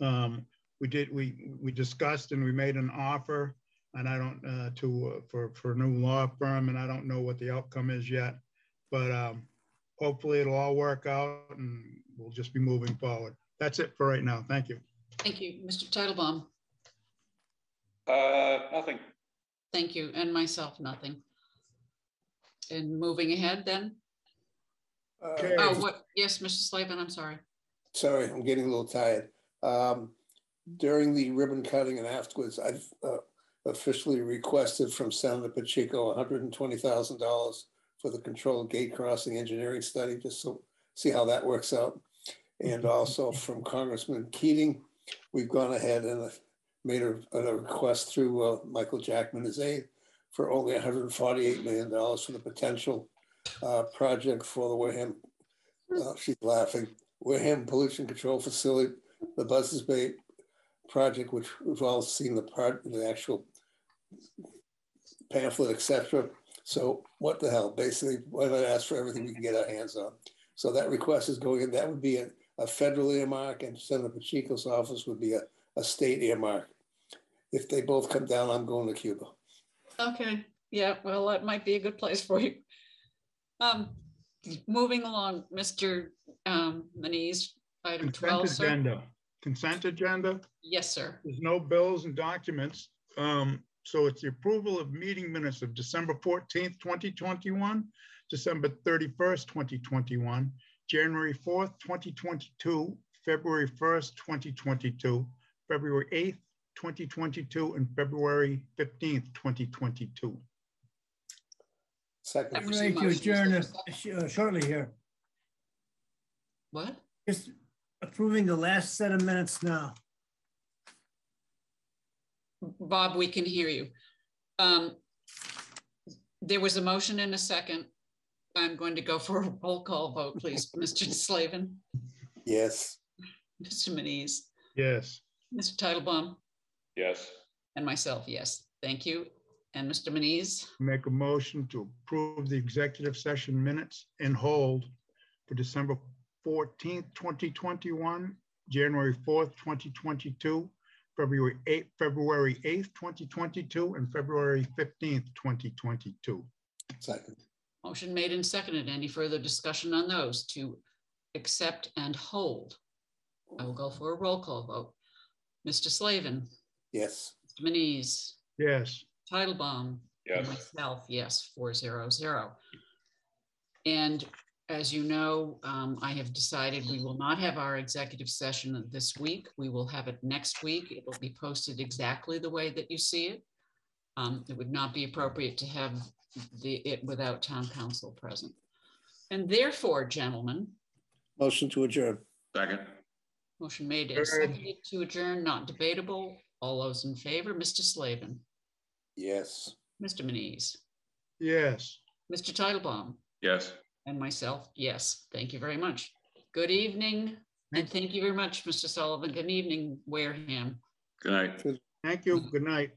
Um, we did we we discussed and we made an offer, and I don't uh, to uh, for for a new law firm, and I don't know what the outcome is yet, but um, hopefully it'll all work out, and we'll just be moving forward. That's it for right now. Thank you. Thank you, Mr. Teitelbaum. Uh, nothing. Thank you, and myself, nothing. And moving ahead then? Okay. Oh, what, yes, Mr. Slavin, I'm sorry. Sorry, I'm getting a little tired. Um, during the ribbon cutting and afterwards, I've uh, officially requested from Senator Pacheco $120,000 for the controlled gate crossing engineering study, just so see how that works out. And also from Congressman Keating, we've gone ahead and made a, a request through uh, Michael Jackman, his aide, for only $148 million for the potential uh, project for the Wareham, uh, she's laughing, Wareham Pollution Control Facility, the Buzzards Bay project, which we've all seen the part, the actual pamphlet, etc. So what the hell? Basically, why not I ask for everything we can get our hands on? So that request is going in. That would be a, a federal earmark, and Senator Pacheco's office would be a, a state earmark. If they both come down, I'm going to Cuba. Okay, yeah, well, that might be a good place for you. Um, moving along, Mr. Um, Manise, item Consent 12, sir. agenda. Consent agenda. Yes, sir. There's no bills and documents. Um, so it's the approval of meeting minutes of December fourteenth, twenty twenty-one, December thirty-first, twenty twenty-one, January fourth, twenty twenty-two, February first, twenty twenty-two, February eighth, twenty twenty-two, and February fifteenth, twenty twenty-two. Second. I'm ready to adjourn us uh, shortly here. What? Just approving the last set of minutes now. Bob, we can hear you. Um, there was a motion and a second. I'm going to go for a roll call vote, please. Mr. Slavin, Yes. Mr. Manise, Yes. Mr. Teitelbaum, Yes. and myself, yes. Thank you. And Mr. Manise, Make a motion to approve the executive session minutes and hold for December fourteenth, twenty twenty-one, January fourth, twenty twenty-two, February eighth, February eighth, twenty twenty-two, and February fifteenth, twenty twenty-two. Second. motion made and seconded. Any further discussion on those to accept and hold? I will go for a roll call vote. Mr. Slavin, Yes. Mr. Manise, Yes. Teitelbaum. and Yes. Myself, yes, four zero zero. And as you know, um, I have decided we will not have our executive session this week. We will have it next week. It will be posted exactly the way that you see it. Um, it would not be appropriate to have the, it without town council present. And therefore, gentlemen, Motion to adjourn. Second. motion made and seconded to adjourn, not debatable. All those in favor, Mr. Slavin, Yes. Mr. Manise, Yes. Mr. Teitelbaum, Yes. And myself, yes. Thank you very much. Good evening. And thank you very much, Mr. Sullivan. Good evening, Wareham. Good night. Thank you. Good night.